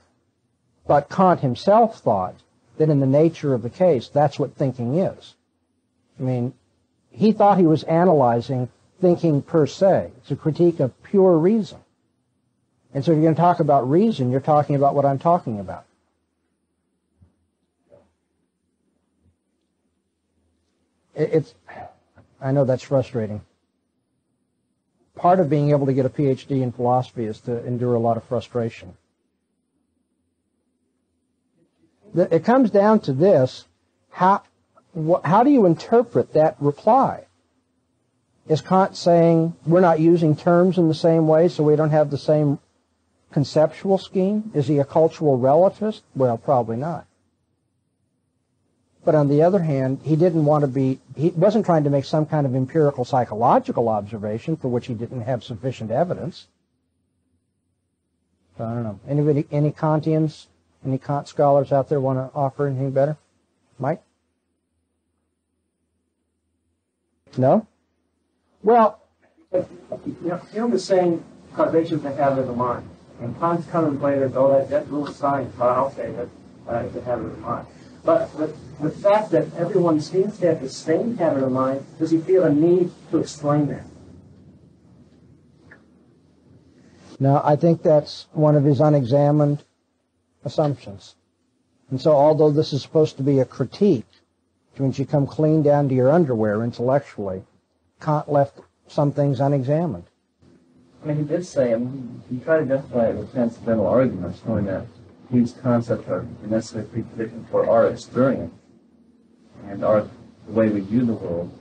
But Kant himself thought that in the nature of the case, that's what thinking is. I mean, he thought he was analyzing thinking per se. It's a critique of pure reason. And so if you're going to talk about reason, you're talking about what I'm talking about. It's, I know that's frustrating. part of being able to get a PhD in philosophy is to endure a lot of frustration. It comes down to this: how how do you interpret that reply? Is Kant saying we're not using terms in the same way, so we don't have the same conceptual scheme? Is he a cultural relativist? Well, probably not. But on the other hand, he didn't want to be, he wasn't trying to make some kind of empirical psychological observation for which he didn't have sufficient evidence. So I don't know. Anybody, any Kantians, any Kant scholars out there want to offer anything better? Mike? No? Well, you know, Hume is saying causation is the habit of the mind. And Kant's later, oh, that, that's real science, I'll say that uh, it's a habit of the mind. But the, the fact that everyone seems to have the same habit of mind, does he feel a need to explain that? No, I think that's one of his unexamined assumptions. And so although this is supposed to be a critique, which means you come clean down to your underwear intellectually, Kant left some things unexamined. I mean, he did say, I mean, he tried to justify it with transcendental arguments, showing that these concepts are a necessary precondition for our experience and our the way we view the world.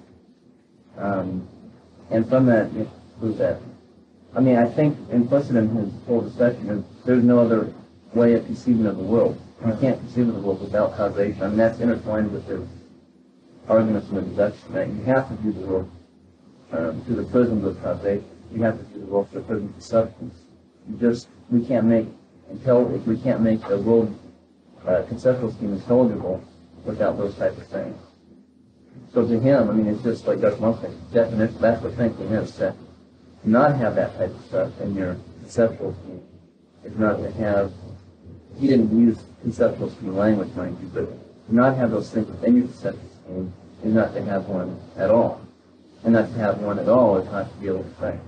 Um, and from that, it proves that. I mean, I think implicit in his whole discussion is there's no other way of conceiving of the world. You can't conceive of the world without causation. I mean, that's intertwined with his arguments in the deduction that you have to view the world um, through the prism of causation. You have to do the world through the substance. You just, we can't make, until we can't make the world uh, conceptual scheme intelligible without those type of things. So to him, I mean, it's just like Dr. Monk definition, that's what thinking is, to not have that type of stuff in your conceptual scheme is not to have, he didn't use conceptual scheme language, mind you, but to not have those things within your conceptual scheme is not to have one at all. And not to have one at all is not to be able to think.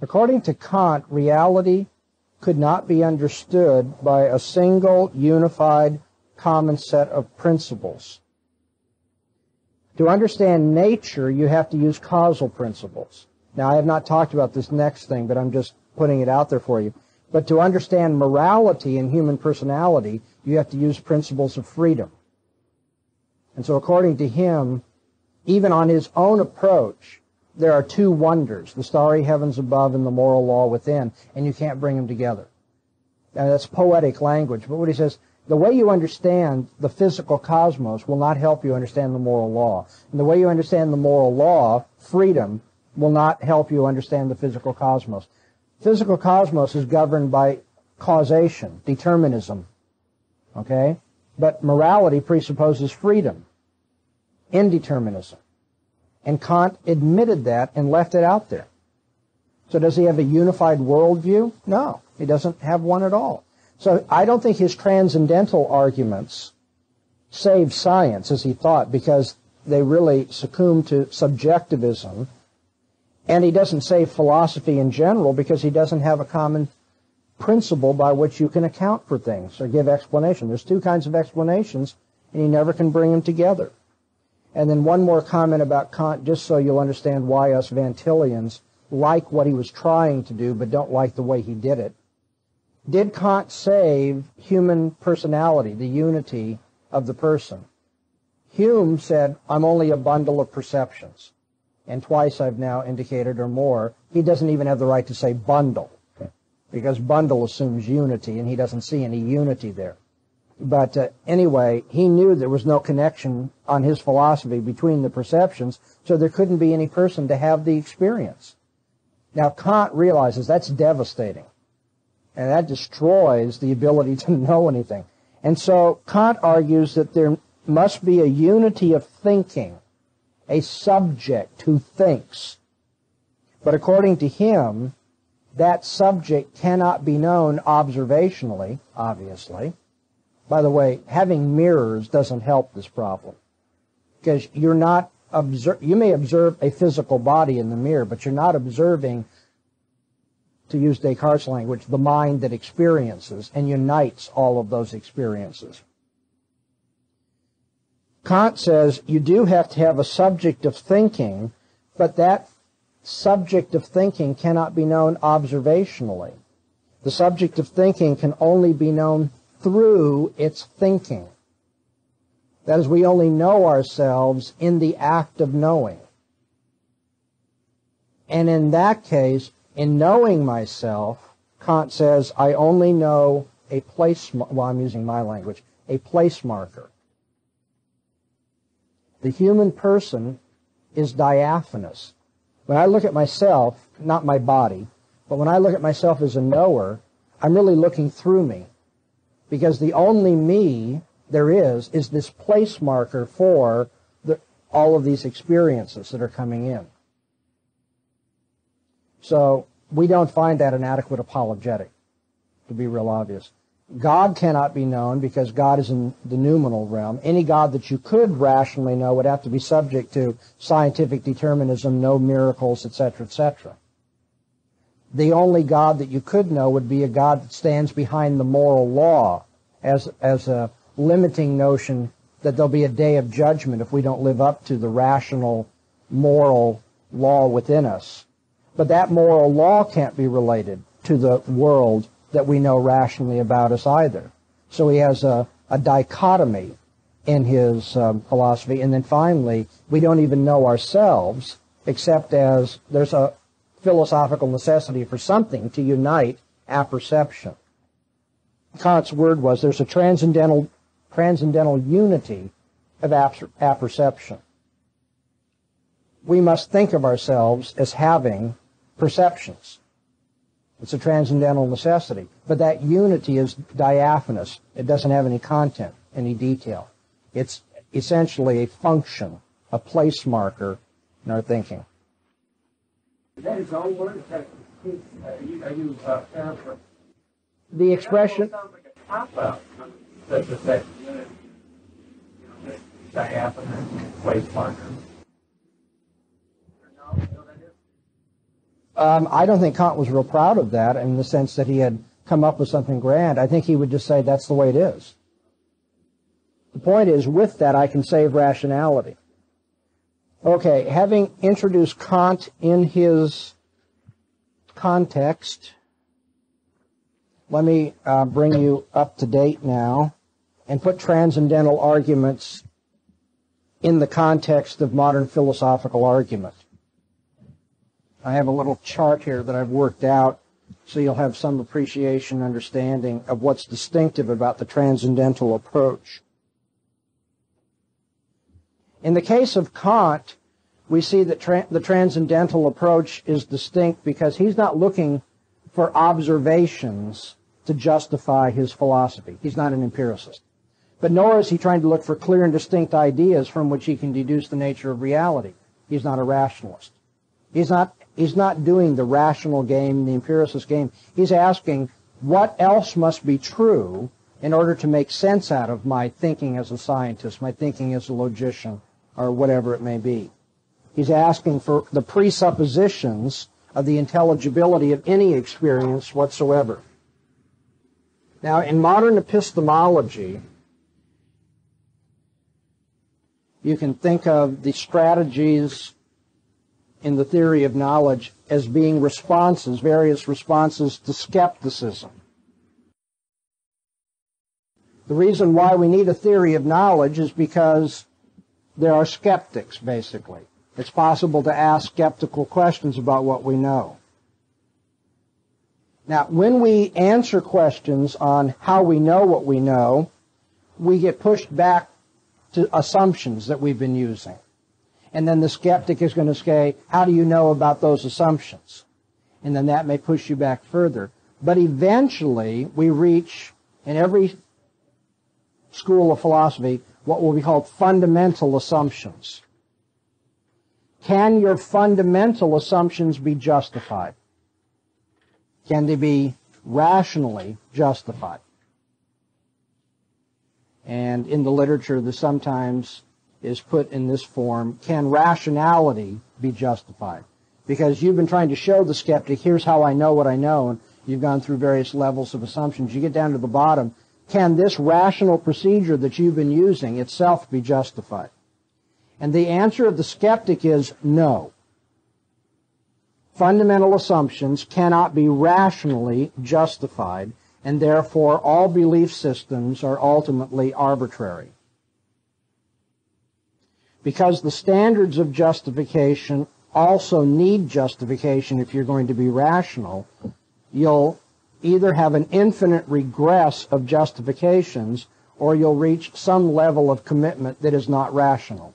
According to Kant, reality could not be understood by a single unified common set of principles. To understand nature, you have to use causal principles. Now, I have not talked about this next thing, but I'm just putting it out there for you. But to understand morality and human personality, you have to use principles of freedom. And so according to him, even on his own approach, there are two wonders, the starry heavens above and the moral law within, and you can't bring them together. Now that's poetic language, but what he says, the way you understand the physical cosmos will not help you understand the moral law. And the way you understand the moral law, freedom, will not help you understand the physical cosmos. Physical cosmos is governed by causation, determinism. Okay? But morality presupposes freedom, indeterminism. And Kant admitted that and left it out there. So does he have a unified worldview? No, he doesn't have one at all. So I don't think his transcendental arguments save science as he thought because they really succumb to subjectivism. And he doesn't save philosophy in general because he doesn't have a common principle by which you can account for things or give explanation. There's two kinds of explanations and he never can bring them together. And then one more comment about Kant, just so you'll understand why us Van Tillians like what he was trying to do, but don't like the way he did it. Did Kant save human personality, the unity of the person? Hume said, I'm only a bundle of perceptions. And twice I've now indicated or more, he doesn't even have the right to say bundle. Because bundle assumes unity, and he doesn't see any unity there. But uh, anyway, he knew there was no connection on his philosophy between the perceptions, so there couldn't be any person to have the experience. Now Kant realizes that's devastating. And that destroys the ability to know anything. And so Kant argues that there must be a unity of thinking, a subject who thinks. But according to him, that subject cannot be known observationally, obviously. By the way, having mirrors doesn't help this problem. Because you're not observe, you may observe a physical body in the mirror, but you're not observing, to use Descartes' language, the mind that experiences and unites all of those experiences. Kant says you do have to have a subject of thinking, but that subject of thinking cannot be known observationally. The subject of thinking can only be known through its thinking. That is, we only know ourselves in the act of knowing. And in that case, in knowing myself, Kant says, I only know a place, well, I'm using my language, a place marker. The human person is diaphanous. When I look at myself, not my body, but when I look at myself as a knower, I'm really looking through me. Because the only me there is is this place marker for the, all of these experiences that are coming in. So we don't find that an adequate apologetic, to be real obvious. God cannot be known because God is in the noumenal realm. Any God that you could rationally know would have to be subject to scientific determinism, no miracles, etc., etc. The only God that you could know would be a God that stands behind the moral law as, as a limiting notion that there'll be a day of judgment if we don't live up to the rational moral law within us. But that moral law can't be related to the world that we know rationally about us either. So he has a, a dichotomy in his um, philosophy. And then finally, we don't even know ourselves except as there's a philosophical necessity for something to unite apperception. Kant's word was there's a transcendental, transcendental unity of apperception. We must think of ourselves as having perceptions. It's a transcendental necessity. But that unity is diaphanous. It doesn't have any content, any detail. It's essentially a function, a place marker in our thinking. The expression. Um, I don't think Kant was real proud of that in the sense that he had come up with something grand. I think he would just say that's the way it is. The point is, with that, I can save rationality. Okay, having introduced Kant in his context, let me uh, bring you up to date now and put transcendental arguments in the context of modern philosophical argument. I have a little chart here that I've worked out so you'll have some appreciation, understanding of what's distinctive about the transcendental approach. In the case of Kant, we see that tra- the transcendental approach is distinct because he's not looking for observations to justify his philosophy. He's not an empiricist. But nor is he trying to look for clear and distinct ideas from which he can deduce the nature of reality. He's not a rationalist. He's not He's not doing the rational game, the empiricist game. He's asking, what else must be true in order to make sense out of my thinking as a scientist, my thinking as a logician, or whatever it may be? He's asking for the presuppositions of the intelligibility of any experience whatsoever. Now, in modern epistemology, you can think of the strategies in the theory of knowledge as being responses, various responses to skepticism. The reason why we need a theory of knowledge is because there are skeptics, basically. It's possible to ask skeptical questions about what we know. Now, when we answer questions on how we know what we know, we get pushed back to assumptions that we've been using. And then the skeptic is going to say, how do you know about those assumptions? And then that may push you back further. But eventually, we reach, in every school of philosophy, what will be called fundamental assumptions. Can your fundamental assumptions be justified? Can they be rationally justified? And in the literature, there's sometimes is put in this form, can rationality be justified? Because you've been trying to show the skeptic, here's how I know what I know, and you've gone through various levels of assumptions. You get down to the bottom, can this rational procedure that you've been using itself be justified? And the answer of the skeptic is no. Fundamental assumptions cannot be rationally justified, and therefore all belief systems are ultimately arbitrary. Because the standards of justification also need justification if you're going to be rational, you'll either have an infinite regress of justifications or you'll reach some level of commitment that is not rational.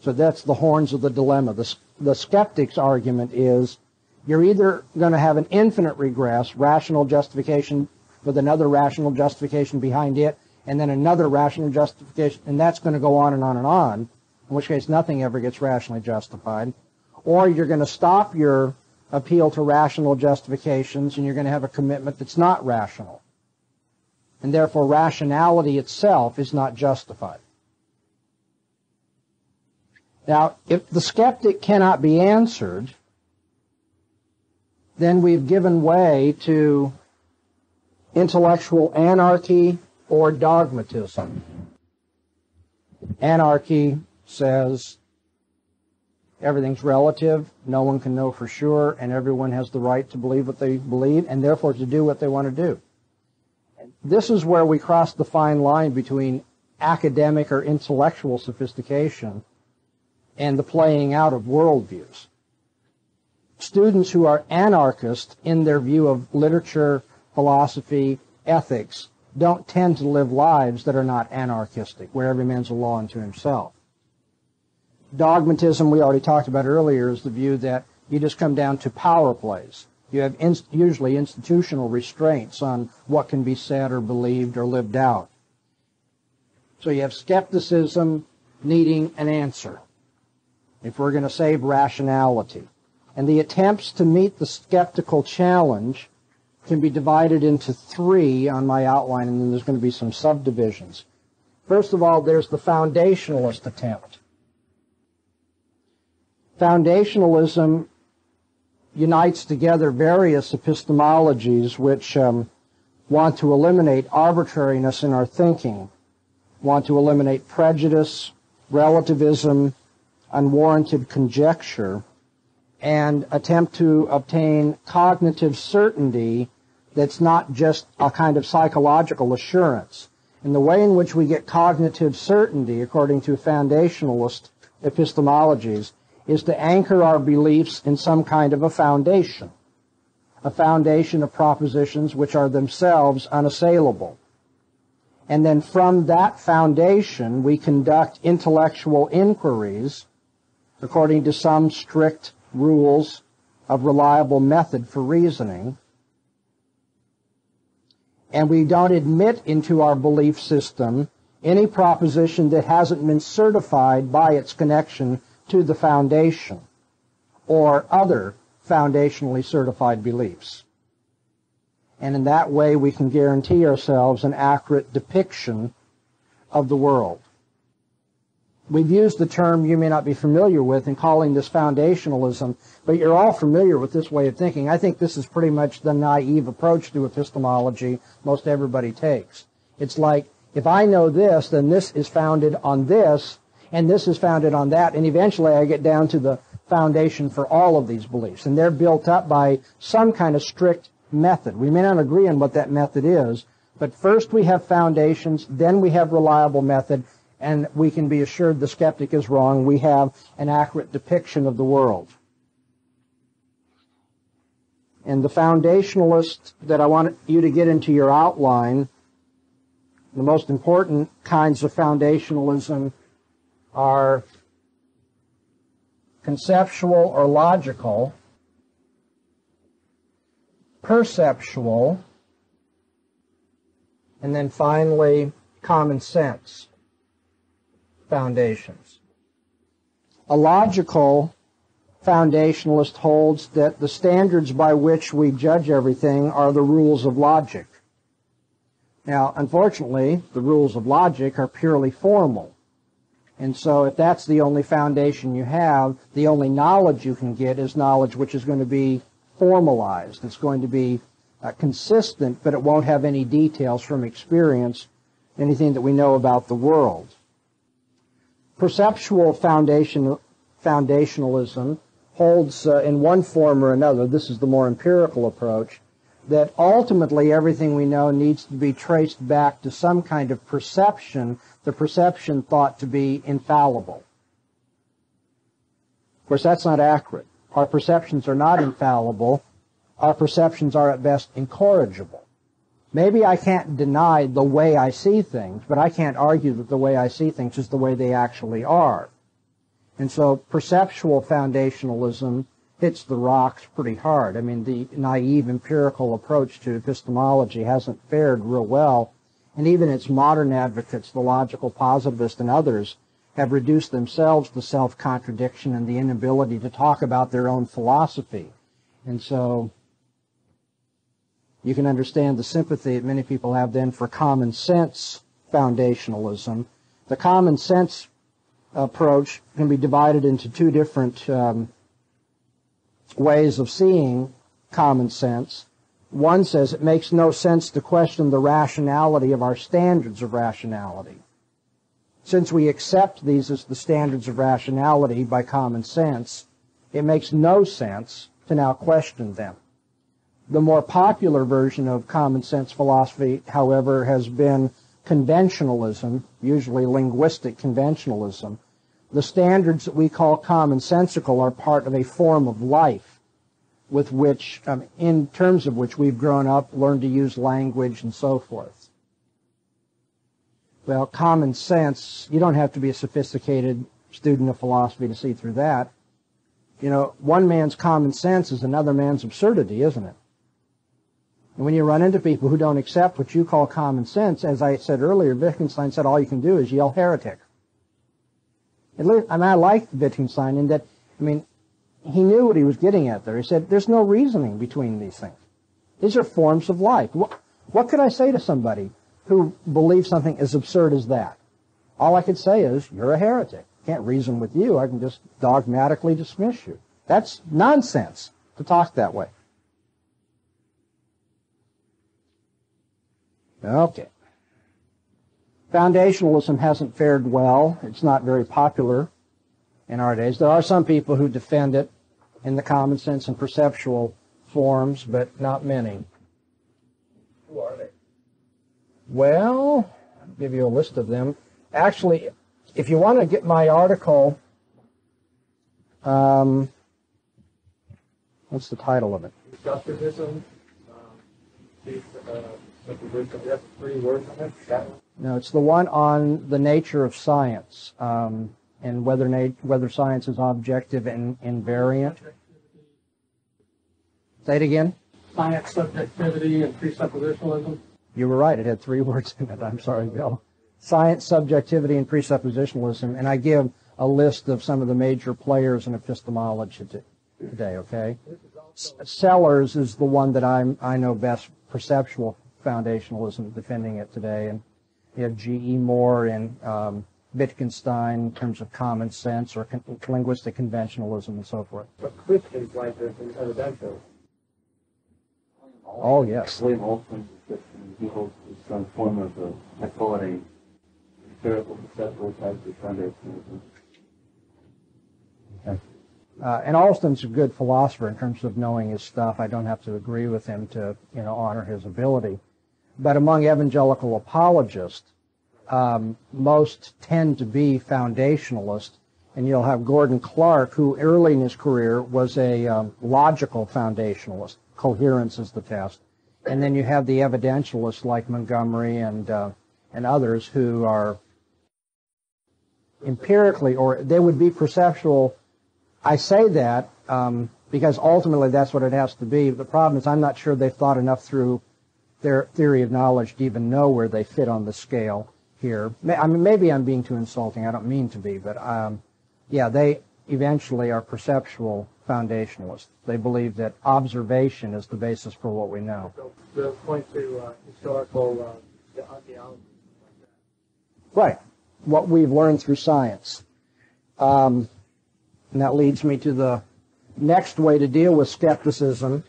So that's the horns of the dilemma. The, the skeptic's argument is you're either going to have an infinite regress, rational justification with another rational justification behind it, and then another rational justification, and that's going to go on and on and on, in which case nothing ever gets rationally justified. Or you're going to stop your appeal to rational justifications and you're going to have a commitment that's not rational. And therefore rationality itself is not justified. Now, if the skeptic cannot be answered, then we've given way to intellectual anarchy or dogmatism. Anarchy says everything's relative, no one can know for sure, and everyone has the right to believe what they believe, and therefore to do what they want to do. This is where we cross the fine line between academic or intellectual sophistication and the playing out of worldviews. Students who are anarchists in their view of literature, philosophy, ethics, don't tend to live lives that are not anarchistic, where every man's a law unto himself. Dogmatism, we already talked about earlier, is the view that you just come down to power plays. You have usually institutional restraints on what can be said or believed or lived out. So you have skepticism needing an answer if we're going to save rationality. And the attempts to meet the skeptical challenge can be divided into three on my outline, and then there's going to be some subdivisions. First of all, there's the foundationalist attempt. Foundationalism unites together various epistemologies which um, want to eliminate arbitrariness in our thinking, want to eliminate prejudice, relativism, unwarranted conjecture, and attempt to obtain cognitive certainty that's not just a kind of psychological assurance. And the way in which we get cognitive certainty, according to foundationalist epistemologies, is to anchor our beliefs in some kind of a foundation, a foundation of propositions which are themselves unassailable. And then from that foundation, we conduct intellectual inquiries according to some strict rules of reliable method for reasoning. And we don't admit into our belief system any proposition that hasn't been certified by its connection to the foundation or other foundationally certified beliefs. And in that way, we can guarantee ourselves an accurate depiction of the world. We've used the term you may not be familiar with in calling this foundationalism, but you're all familiar with this way of thinking. I think this is pretty much the naive approach to epistemology most everybody takes. It's like, if I know this, then this is founded on this, and this is founded on that, and eventually I get down to the foundation for all of these beliefs, and they're built up by some kind of strict method. We may not agree on what that method is, but first we have foundations, then we have reliable method, and we can be assured the skeptic is wrong. We have an accurate depiction of the world. And the foundationalist that I want you to get into your outline, the most important kinds of foundationalism are conceptual or logical, perceptual, and then finally common sense foundations. A logical foundationalist holds that the standards by which we judge everything are the rules of logic. Now, unfortunately, the rules of logic are purely formal. And so if that's the only foundation you have, the only knowledge you can get is knowledge which is going to be formalized. It's going to be uh, consistent, but it won't have any details from experience, anything that we know about the world. Perceptual foundation, foundationalism holds uh, in one form or another, this is the more empirical approach, that ultimately everything we know needs to be traced back to some kind of perception, the perception thought to be infallible. Of course, that's not accurate. Our perceptions are not infallible. Our perceptions are at best incorrigible. Maybe I can't deny the way I see things, but I can't argue that the way I see things is the way they actually are. And so perceptual foundationalism hits the rocks pretty hard. I mean, the naive empirical approach to epistemology hasn't fared real well. And even its modern advocates, the logical positivist and others, have reduced themselves to self-contradiction and the inability to talk about their own philosophy. And so you can understand the sympathy that many people have then for common sense foundationalism. The common sense approach can be divided into two different um, ways of seeing common sense. One says it makes no sense to question the rationality of our standards of rationality. Since we accept these as the standards of rationality by common sense, it makes no sense to now question them. The more popular version of common sense philosophy, however, has been conventionalism, usually linguistic conventionalism, the standards that we call commonsensical are part of a form of life with which, um, in terms of which we've grown up, learned to use language and so forth. Well, common sense, you don't have to be a sophisticated student of philosophy to see through that. You know, one man's common sense is another man's absurdity, isn't it? And when you run into people who don't accept what you call common sense, as I said earlier, Wittgenstein said all you can do is yell heretic. Mean, I like Wittgenstein in that, I mean, he knew what he was getting at there. He said, there's no reasoning between these things. These are forms of life. What, what could I say to somebody who believes something as absurd as that? All I could say is, you're a heretic. Can't reason with you. I can just dogmatically dismiss you. That's nonsense to talk that way. Okay. Foundationalism hasn't fared well. It's not very popular in our days. There are some people who defend it in the common sense and perceptual forms, but not many. Who are they? Well, I'll give you a list of them. Actually, if you want to get my article, um, what's the title of it? Constructivism. Um, uh, three words on it. No, it's the one on the nature of science um, and whether whether science is objective and invariant. Say it again. Science, subjectivity, and presuppositionalism. You were right. It had three words in it. I'm sorry, Bill. Science, subjectivity, and presuppositionalism. And I give a list of some of the major players in epistemology today. Okay. Sellars is the one that I'm I know best. Perceptual foundationalism, defending it today, and you have G.E. Moore and um, Wittgenstein in terms of common sense or con- linguistic conventionalism and so forth. But Christians like this in evidential. Oh, yes. William Alston is Christian. He holds some form of the, I call it a empirical conceptual type of foundationalism. Uh, and Alston's a good philosopher in terms of knowing his stuff. I don't have to agree with him to, you know, honor his ability. But among evangelical apologists, um, most tend to be foundationalist. And you'll have Gordon Clark, who early in his career was a um, logical foundationalist. Coherence is the test. And then you have the evidentialists like Montgomery and uh, and others who are empirically, or they would be perceptual. I say that um, because ultimately that's what it has to be. The problem is I'm not sure they've thought enough through their theory of knowledge to even know where they fit on the scale here. I mean, maybe I'm being too insulting. I don't mean to be, but um, yeah, they eventually are perceptual foundationalists. They believe that observation is the basis for what we know. So the point to uh, historical uh, archaeology. Right. What we've learned through science. Um, and that leads me to the next way to deal with skepticism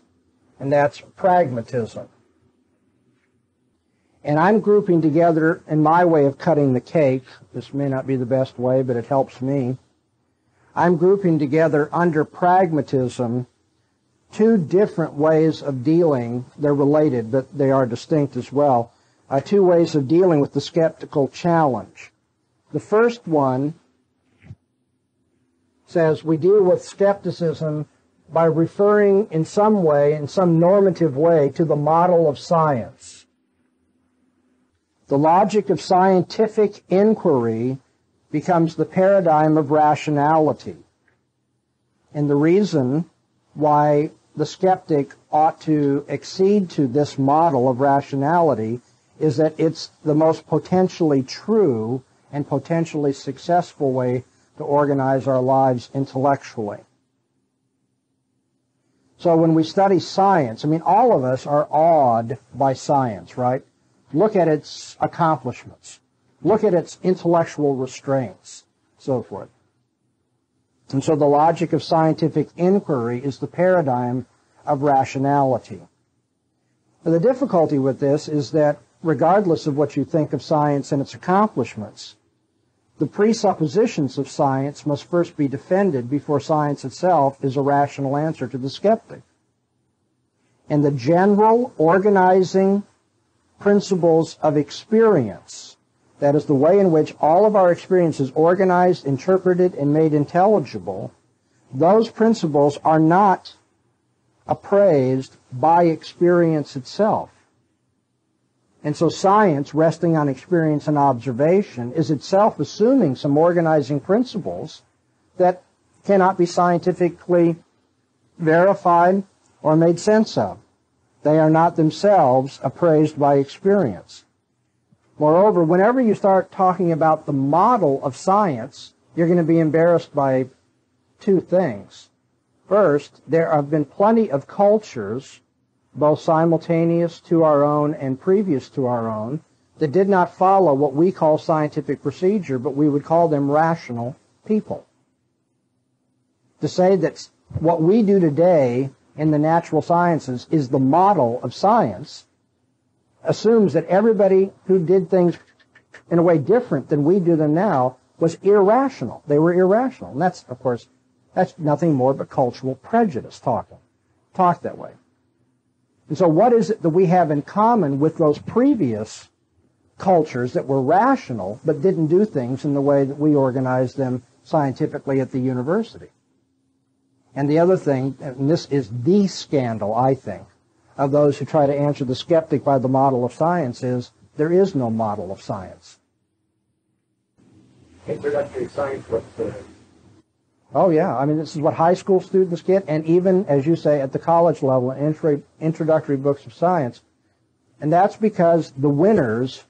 and that's pragmatism. And I'm grouping together in my way of cutting the cake. This may not be the best way, but it helps me. I'm grouping together under pragmatism two different ways of dealing. They're related, but they are distinct as well. Uh, two ways of dealing with the skeptical challenge. The first one says we deal with skepticism by referring in some way, in some normative way, to the model of science. The logic of scientific inquiry becomes the paradigm of rationality. And the reason why the skeptic ought to accede to this model of rationality is that it's the most potentially true and potentially successful way to organize our lives intellectually. So when we study science, I mean, all of us are awed by science, right? Look at its accomplishments. Look at its intellectual restraints, so forth. And so the logic of scientific inquiry is the paradigm of rationality. Now, the difficulty with this is that regardless of what you think of science and its accomplishments, the presuppositions of science must first be defended before science itself is a rational answer to the skeptic. And the general organizing principles of experience, that is the way in which all of our experience is organized, interpreted, and made intelligible, those principles are not appraised by experience itself. And so science, resting on experience and observation, is itself assuming some organizing principles that cannot be scientifically verified or made sense of. They are not themselves appraised by experience. Moreover, whenever you start talking about the model of science, you're going to be embarrassed by two things. First, there have been plenty of cultures both simultaneous to our own and previous to our own, that did not follow what we call scientific procedure, but we would call them rational people. To say that what we do today in the natural sciences is the model of science assumes that everybody who did things in a way different than we do them now was irrational. They were irrational. And that's, of course, that's nothing more but cultural prejudice talking. Talk that way. And so what is it that we have in common with those previous cultures that were rational but didn't do things in the way that we organized them scientifically at the university? And the other thing, and this is the scandal, I think, of those who try to answer the skeptic by the model of science is there is no model of science. Introductory science, what's the Oh yeah, I mean this is what high school students get, and even as you say at the college level, in introductory books of science, and that's because the winners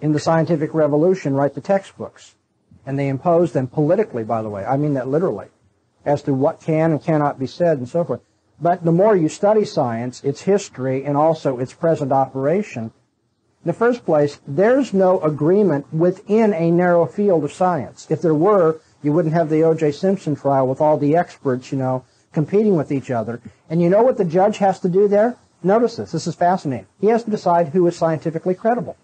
in the scientific revolution write the textbooks, and they impose them politically. By the way, I mean that literally, as to what can and cannot be said and so forth. But the more you study science, its history, and also its present operation, in the first place, there's no agreement within a narrow field of science. If there were, you wouldn't have the O.J. Simpson trial with all the experts, you know, competing with each other. And you know what the judge has to do there? Notice this. This is fascinating. He has to decide who is scientifically credible.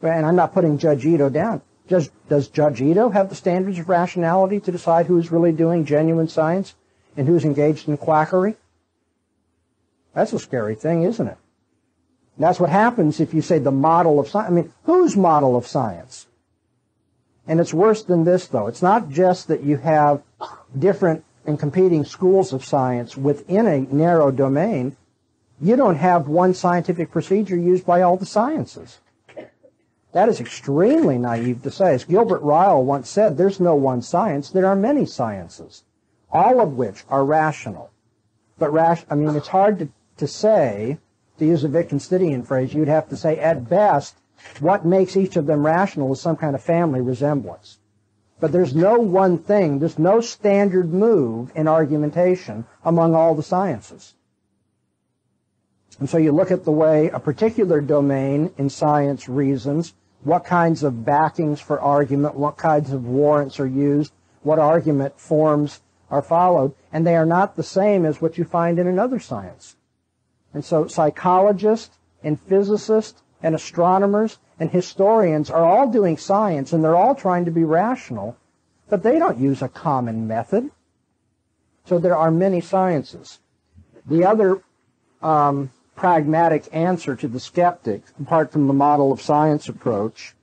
And I'm not putting Judge Ito down. Does, does Judge Ito have the standards of rationality to decide who's really doing genuine science and who's engaged in quackery? That's a scary thing, isn't it? And that's what happens if you say the model of science. I mean, whose model of science? And it's worse than this, though. It's not just that you have different and competing schools of science within a narrow domain. You don't have one scientific procedure used by all the sciences. That is extremely naive to say. As Gilbert Ryle once said, there's no one science. There are many sciences, all of which are rational. But rash, I mean, it's hard to, to say, to use a Wittgensteinian phrase, you'd have to say at best what makes each of them rational is some kind of family resemblance. But there's no one thing, there's no standard move in argumentation among all the sciences. And so you look at the way a particular domain in science reasons, what kinds of backings for argument, what kinds of warrants are used, what argument forms are followed, and they are not the same as what you find in another science. And so psychologists and physicists and astronomers and historians are all doing science and they're all trying to be rational, but they don't use a common method. So there are many sciences. The other um, pragmatic answer to the skeptic, apart from the model of science approach,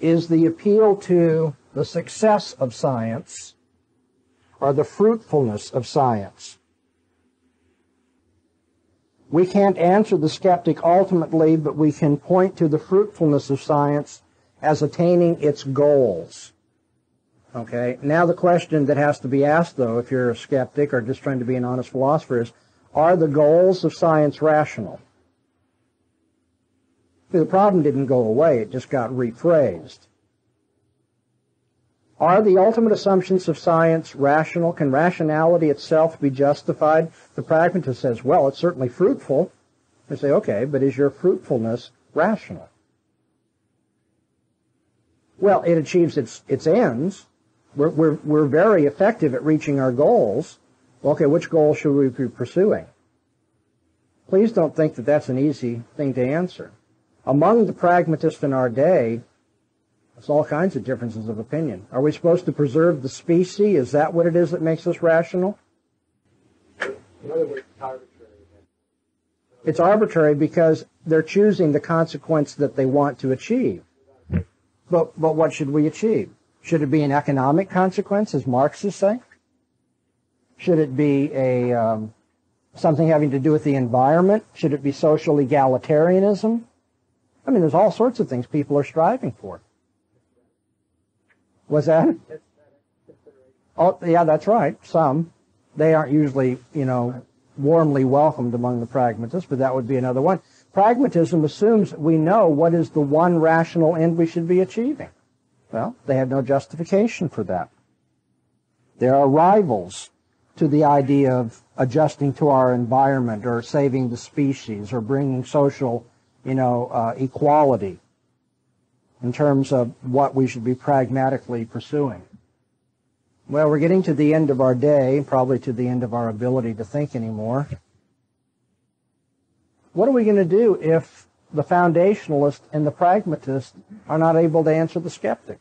is the appeal to the success of science or the fruitfulness of science. We can't answer the skeptic ultimately, but we can point to the fruitfulness of science as attaining its goals. Okay? Now the question that has to be asked though, if you're a skeptic or just trying to be an honest philosopher is, are the goals of science rational? The problem didn't go away, it just got rephrased. Are the ultimate assumptions of science rational? Can rationality itself be justified? The pragmatist says, well, it's certainly fruitful. They say, okay, but is your fruitfulness rational? Well, it achieves its, its ends. We're, we're, we're very effective at reaching our goals. Okay, which goal should we be pursuing? Please don't think that that's an easy thing to answer. Among the pragmatists in our day, there's all kinds of differences of opinion. Are we supposed to preserve the species? Is that what it is that makes us rational? In other words, it's arbitrary. It's arbitrary because they're choosing the consequence that they want to achieve. But, but what should we achieve? Should it be an economic consequence, as Marxists say? Should it be a um, something having to do with the environment? Should it be social egalitarianism? I mean, there's all sorts of things people are striving for. Was that? Oh, yeah, that's right. Some. They aren't usually, you know, warmly welcomed among the pragmatists, but that would be another one. Pragmatism assumes we know what is the one rational end we should be achieving. Well, they have no justification for that. There are rivals to the idea of adjusting to our environment or saving the species or bringing social, you know, uh, equality in terms of what we should be pragmatically pursuing. Well, we're getting to the end of our day, probably to the end of our ability to think anymore. What are we going to do if the foundationalist and the pragmatist are not able to answer the skeptic?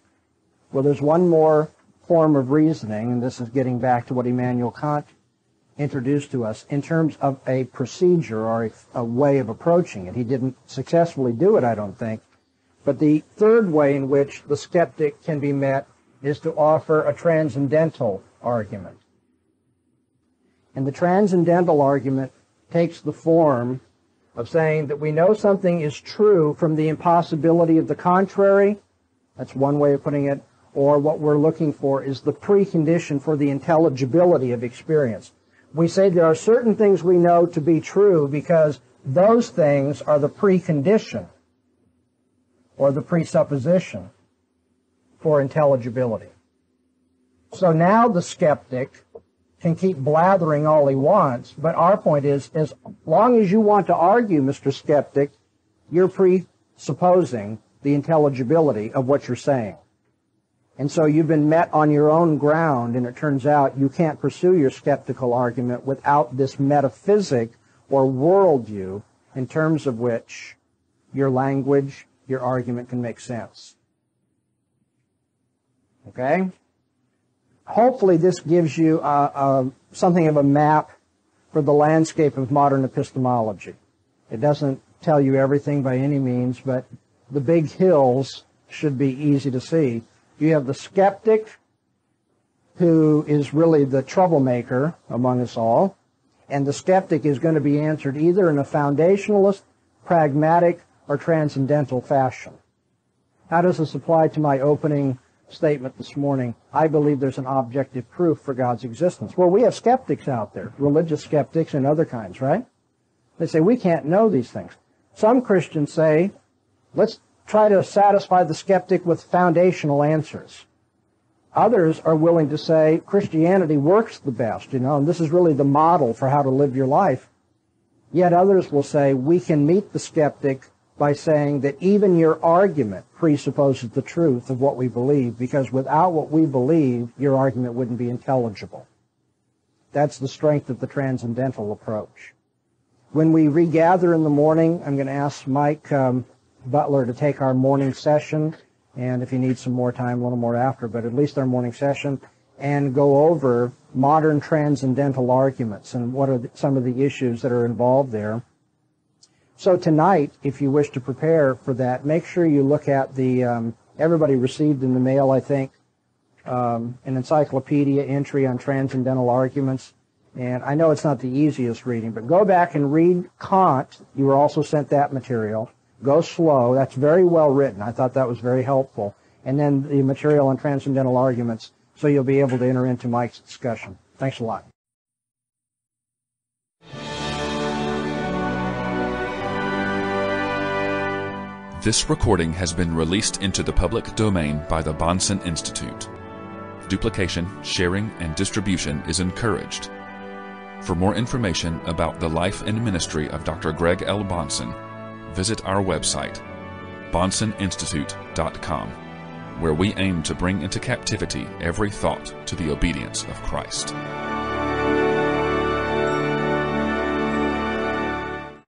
Well, there's one more form of reasoning, and this is getting back to what Immanuel Kant introduced to us in terms of a procedure or a, a, way of approaching it. He didn't successfully do it, I don't think. But the third way in which the skeptic can be met is to offer a transcendental argument. And the transcendental argument takes the form of saying that we know something is true from the impossibility of the contrary. That's one way of putting it. Or what we're looking for is the precondition for the intelligibility of experience. We say there are certain things we know to be true because those things are the precondition or the presupposition for intelligibility. So now the skeptic can keep blathering all he wants, but our point is, as long as you want to argue, Mr. Skeptic, you're presupposing the intelligibility of what you're saying. And so you've been met on your own ground, and it turns out you can't pursue your skeptical argument without this metaphysic or worldview in terms of which your language, your argument can make sense. Okay? Hopefully this gives you uh, uh, something of a map for the landscape of modern epistemology. It doesn't tell you everything by any means, but the big hills should be easy to see. You have the skeptic, who is really the troublemaker among us all, and the skeptic is going to be answered either in a foundationalist, pragmatic, or transcendental fashion. How does this apply to my opening statement this morning? I believe there's an objective proof for God's existence. Well, we have skeptics out there, religious skeptics and other kinds, right? They say we can't know these things. Some Christians say, let's try to satisfy the skeptic with foundational answers. Others are willing to say Christianity works the best, you know, and this is really the model for how to live your life. Yet others will say we can meet the skeptic by saying that even your argument presupposes the truth of what we believe, because without what we believe, your argument wouldn't be intelligible. That's the strength of the transcendental approach. When we regather in the morning, I'm going to ask Mike um, Butler to take our morning session, and if you need some more time, a little more after, but at least our morning session, and go over modern transcendental arguments and what are the, some of the issues that are involved there. So tonight, if you wish to prepare for that, make sure you look at the, um, everybody received in the mail, I think, um, an encyclopedia entry on transcendental arguments. And I know it's not the easiest reading, but go back and read Kant. You were also sent that material. Go slow. That's very well written. I thought that was very helpful. And then the material on transcendental arguments, so you'll be able to enter into Mike's discussion. Thanks a lot. This recording has been released into the public domain by the Bahnsen Institute. Duplication, sharing, and distribution is encouraged. For more information about the life and ministry of Dr. Greg L. Bahnsen, visit our website, bahnseninstitute.com, where we aim to bring into captivity every thought to the obedience of Christ.